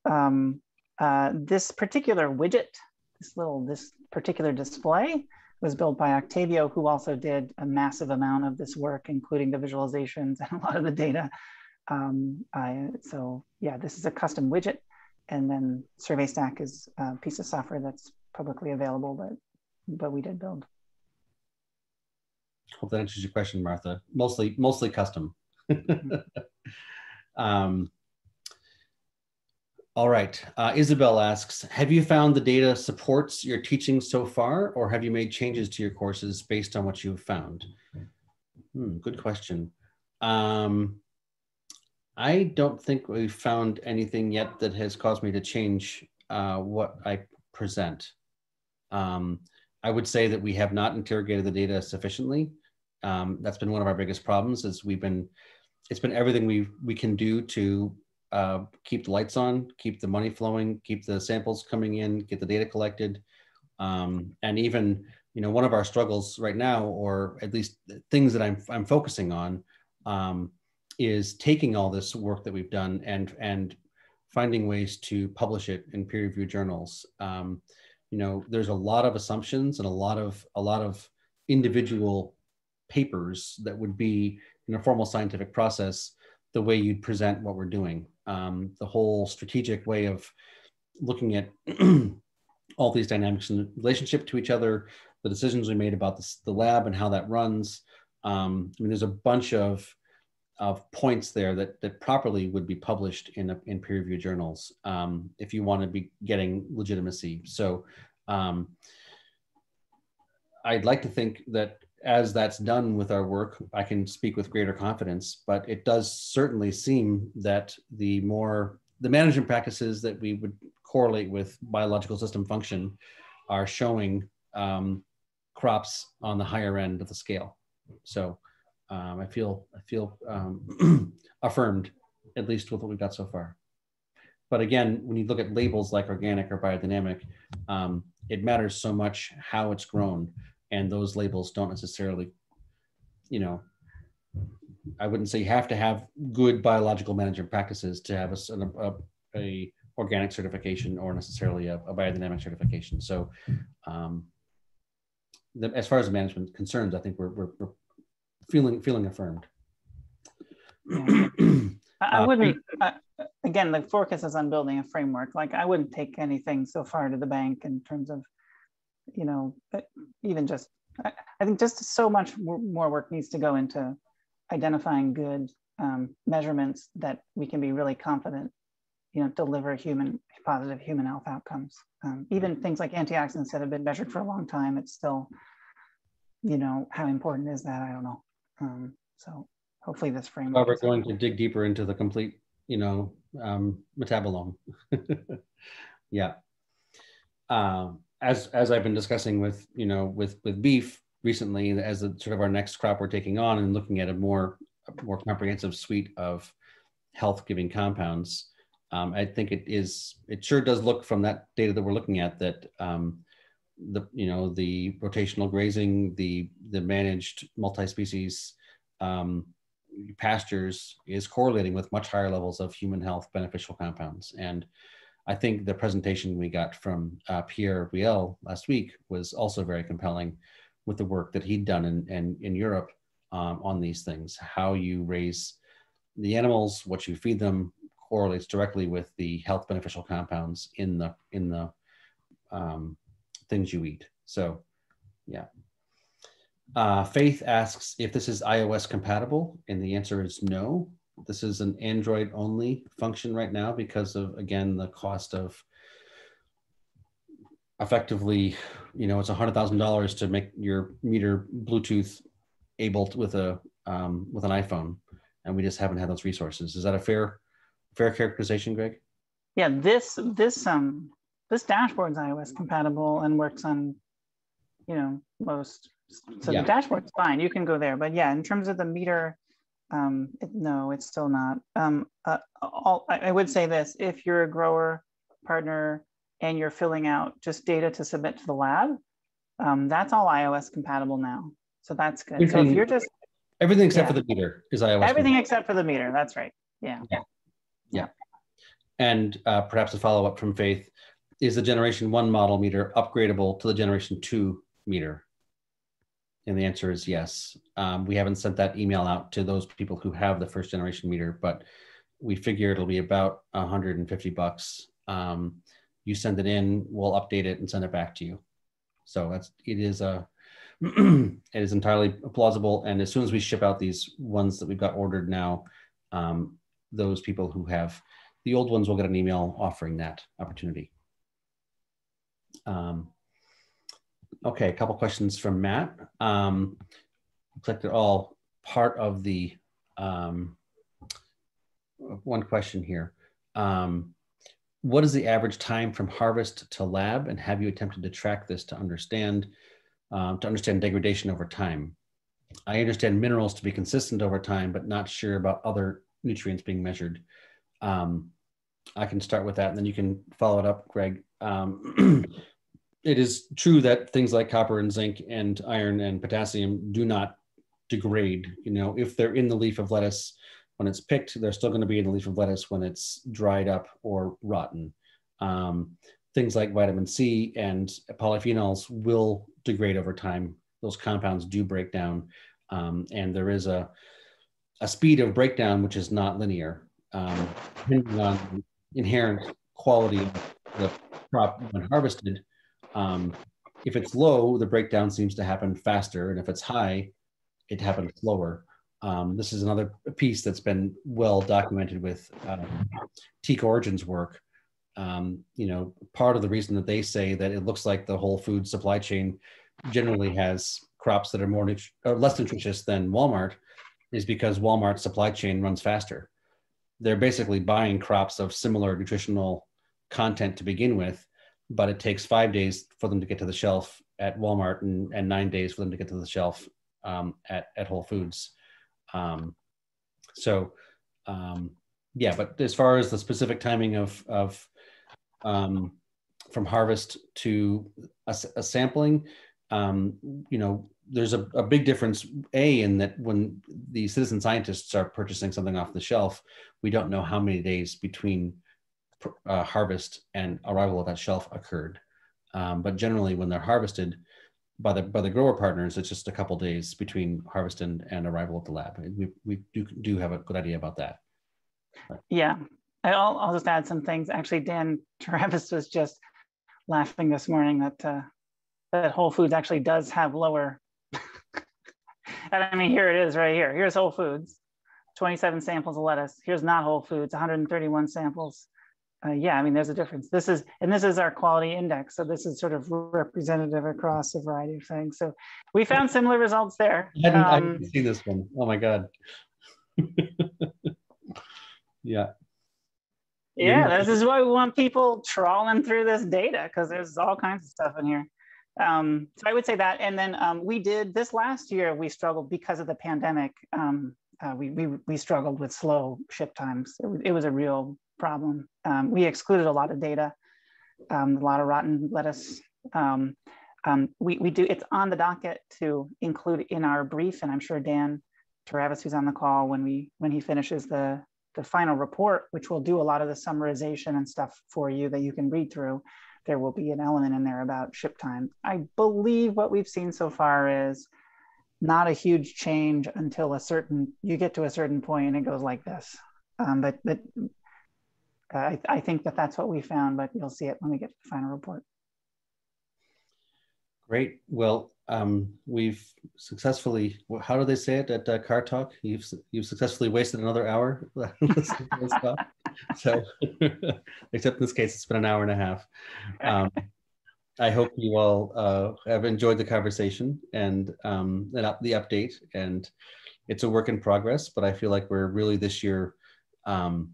Um, uh, this particular widget, this little this particular display, was built by Octavio, who also did a massive amount of this work, including the visualizations and a lot of the data. Um, I, so yeah, this is a custom widget. And then SurveyStack is a piece of software that's publicly available, but but we did build. Hope that answers your question, Martha. Mostly mostly custom. um, all right. Uh, Isabel asks, have you found the data supports your teaching so far, or have you made changes to your courses based on what you've found? Hmm, good question. Um, I don't think we've found anything yet that has caused me to change uh, what I present. Um, I would say that we have not interrogated the data sufficiently. Um, that's been one of our biggest problems is we've been, it's been everything we we can do to uh, keep the lights on, keep the money flowing, keep the samples coming in, get the data collected. Um, and even, you know, one of our struggles right now, or at least things that I'm, I'm focusing on, um, is taking all this work that we've done and, and finding ways to publish it in peer reviewed journals. Um, you know there's a lot of assumptions and a lot of a lot of individual papers that would be in a formal scientific process the way you'd present what we're doing um, the whole strategic way of looking at all these dynamics in relationship to each other the decisions we made about this, the lab and how that runs um, i mean there's a bunch of of points there that that properly would be published in a, in peer reviewed journals um, if you want to be getting legitimacy. So um, I'd like to think that as that's done with our work, I can speak with greater confidence. But it does certainly seem that the more the management practices that we would correlate with biological system function are showing um, crops on the higher end of the scale. So um, I feel I feel um, affirmed, at least with what we've got so far. But again, when you look at labels like organic or biodynamic, um, it matters so much how it's grown, and those labels don't necessarily, you know, I wouldn't say you have to have good biological management practices to have a, a, a organic certification or necessarily a, a biodynamic certification. So, um, the, as far as management concerns, I think we're, we're, we're feeling feeling affirmed. I, uh, wouldn't. Uh, again, the focus is on building a framework. Like I wouldn't take anything so far to the bank in terms of, you know, even just. I, I think just so much more work needs to go into identifying good um, measurements that we can be really confident, you know, deliver human positive human health outcomes. Um, even things like antioxidants that have been measured for a long time, it's still, you know, how important is that? I don't know. Um, so hopefully this framework. Well, we're going to dig deeper into the complete, you know, um, metabolome. yeah. Um, as as I've been discussing with you know with with beef recently, as a, sort of our next crop we're taking on and looking at a more a more comprehensive suite of health giving compounds. Um, I think it is, it sure does look from that data that we're looking at that um, the, you know, the rotational grazing, the, the managed multi-species um, pastures is correlating with much higher levels of human health beneficial compounds. And I think the presentation we got from uh, Pierre Weill last week was also very compelling with the work that he'd done in, in, in Europe um, on these things, how you raise the animals, what you feed them correlates directly with the health beneficial compounds in the, in the um, things you eat. So yeah. Uh, Faith asks if this is iOS compatible, and the answer is no. This is an Android only function right now because of, again, the cost of effectively, you know, it's a hundred thousand dollars to make your meter Bluetooth able to, with a um, with an iPhone, and we just haven't had those resources. Is that a fair fair characterization, Greg? Yeah, this this um this dashboard's iOS compatible and works on, you know, most. So yeah. the dashboard's fine. You can go there, but yeah, in terms of the meter, um, it, no, it's still not. Um, uh, all, I, I would say this: if you're a grower partner and you're filling out just data to submit to the lab, um, that's all iOS compatible now. So that's good. Everything, so if you're just everything except yeah. for the meter is iOS. Everything compatible. except for the meter. That's right. Yeah. Yeah. yeah. And uh, perhaps a follow up from Faith is the generation one model meter upgradable to the generation two meter? And the answer is yes. Um, we haven't sent that email out to those people who have the first generation meter, but we figure it'll be about 150 bucks. Um, you send it in, we'll update it and send it back to you. So that's it is a it is entirely plausible. And as soon as we ship out these ones that we've got ordered now, um, those people who have the old ones will get an email offering that opportunity. Um, okay, a couple questions from Matt. Um, looks like they're all part of the um, one question here. Um, what is the average time from harvest to lab, and have you attempted to track this to understand um, to understand degradation over time? I understand minerals to be consistent over time, but not sure about other nutrients being measured. Um, I can start with that, and then you can follow it up, Greg. Um, it is true that things like copper and zinc and iron and potassium do not degrade. You know, if they're in the leaf of lettuce when it's picked, they're still going to be in the leaf of lettuce when it's dried up or rotten. Um, things like vitamin C and polyphenols will degrade over time. Those compounds do break down, um, and there is a a speed of breakdown which is not linear, um, depending on inherent quality of the crop when harvested. Um, if it's low, the breakdown seems to happen faster, and if it's high, it happens slower. Um, this is another piece that's been well documented with um, Teak Origins work. Um, you know, part of the reason that they say that it looks like the whole food supply chain generally has crops that are more or less nutritious than Walmart is because Walmart's supply chain runs faster. They're basically buying crops of similar nutritional content to begin with, but it takes five days for them to get to the shelf at Walmart and, and nine days for them to get to the shelf um, at, at Whole Foods. Um, so, um, yeah, but as far as the specific timing of, of um, from harvest to a, a sampling, um, you know, there's a, a big difference, A, in that when the citizen scientists are purchasing something off the shelf, we don't know how many days between uh, harvest and arrival at that shelf occurred. Um, but generally, when they're harvested by the by the grower partners, it's just a couple days between harvest and, and arrival at the lab. We, we do, do have a good idea about that. Yeah, I'll, I'll just add some things. Actually, Dan TerAvest was just laughing this morning that uh, that Whole Foods actually does have lower. and I mean, here it is right here. Here's Whole Foods, 27 samples of lettuce. Here's not Whole Foods, 131 samples uh, yeah, I mean, there's a difference. This is, and this is our quality index. So this is sort of representative across a variety of things. So we found similar results there. I didn't, um, I didn't see this one. Oh my God. yeah. Yeah, this is why we want people trawling through this data because there's all kinds of stuff in here. Um, so I would say that. And then um, we did this last year, we struggled because of the pandemic. Um, uh, we, we, we struggled with slow ship times. It, it was a real problem. Um, we excluded a lot of data, um, a lot of rotten lettuce. Um, um, we, we do, it's on the docket to include in our brief, and I'm sure Dan TerAvest, who's on the call, when we, when he finishes the, the final report, which will do a lot of the summarization and stuff for you that you can read through, there will be an element in there about ship time. I believe what we've seen so far is not a huge change until a certain, you get to a certain point and it goes like this. Um, but but I, I think that that's what we found, but you'll see it when we get to the final report. Great. Well, um, we've successfully, how do they say it at uh, Car Talk? You've, you've successfully wasted another hour. So, except in this case, it's been an hour and a half. Um, I hope you all uh, have enjoyed the conversation and um, and up the update. And it's a work in progress, but I feel like we're really this year um,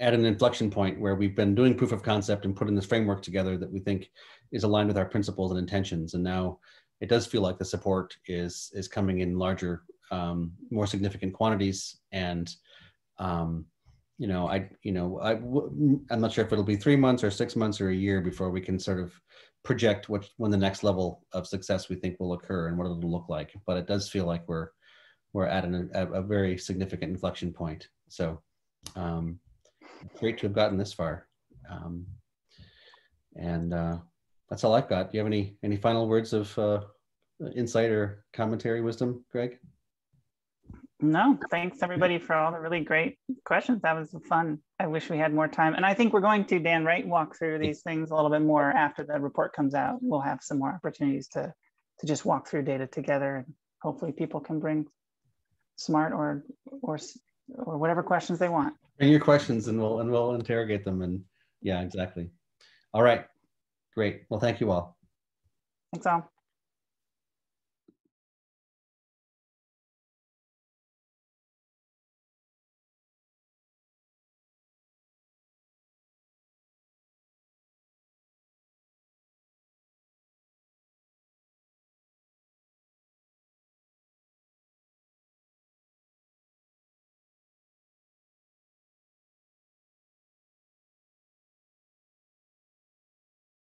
at an inflection point where we've been doing proof of concept and putting this framework together that we think is aligned with our principles and intentions. And now it does feel like the support is is coming in larger, um, more significant quantities. And um, you know, I you know I'm not sure if it'll be three months or six months or a year before we can sort of project what when the next level of success we think will occur and what it'll look like. But it does feel like we're we're at an, a, a very significant inflection point. So um, great to have gotten this far. Um, and uh, that's all I've got. Do you have any any final words of uh, insight or commentary, wisdom, Greg? No, thanks everybody for all the really great questions. That was fun. I wish we had more time. And I think we're going to, Dan, right, walk through these things a little bit more after the report comes out. We'll have some more opportunities to, to just walk through data together and hopefully people can bring smart or, or, or whatever questions they want. Bring your questions and we'll and we'll interrogate them. And yeah, exactly. All right, great. Well, thank you all. Thanks all.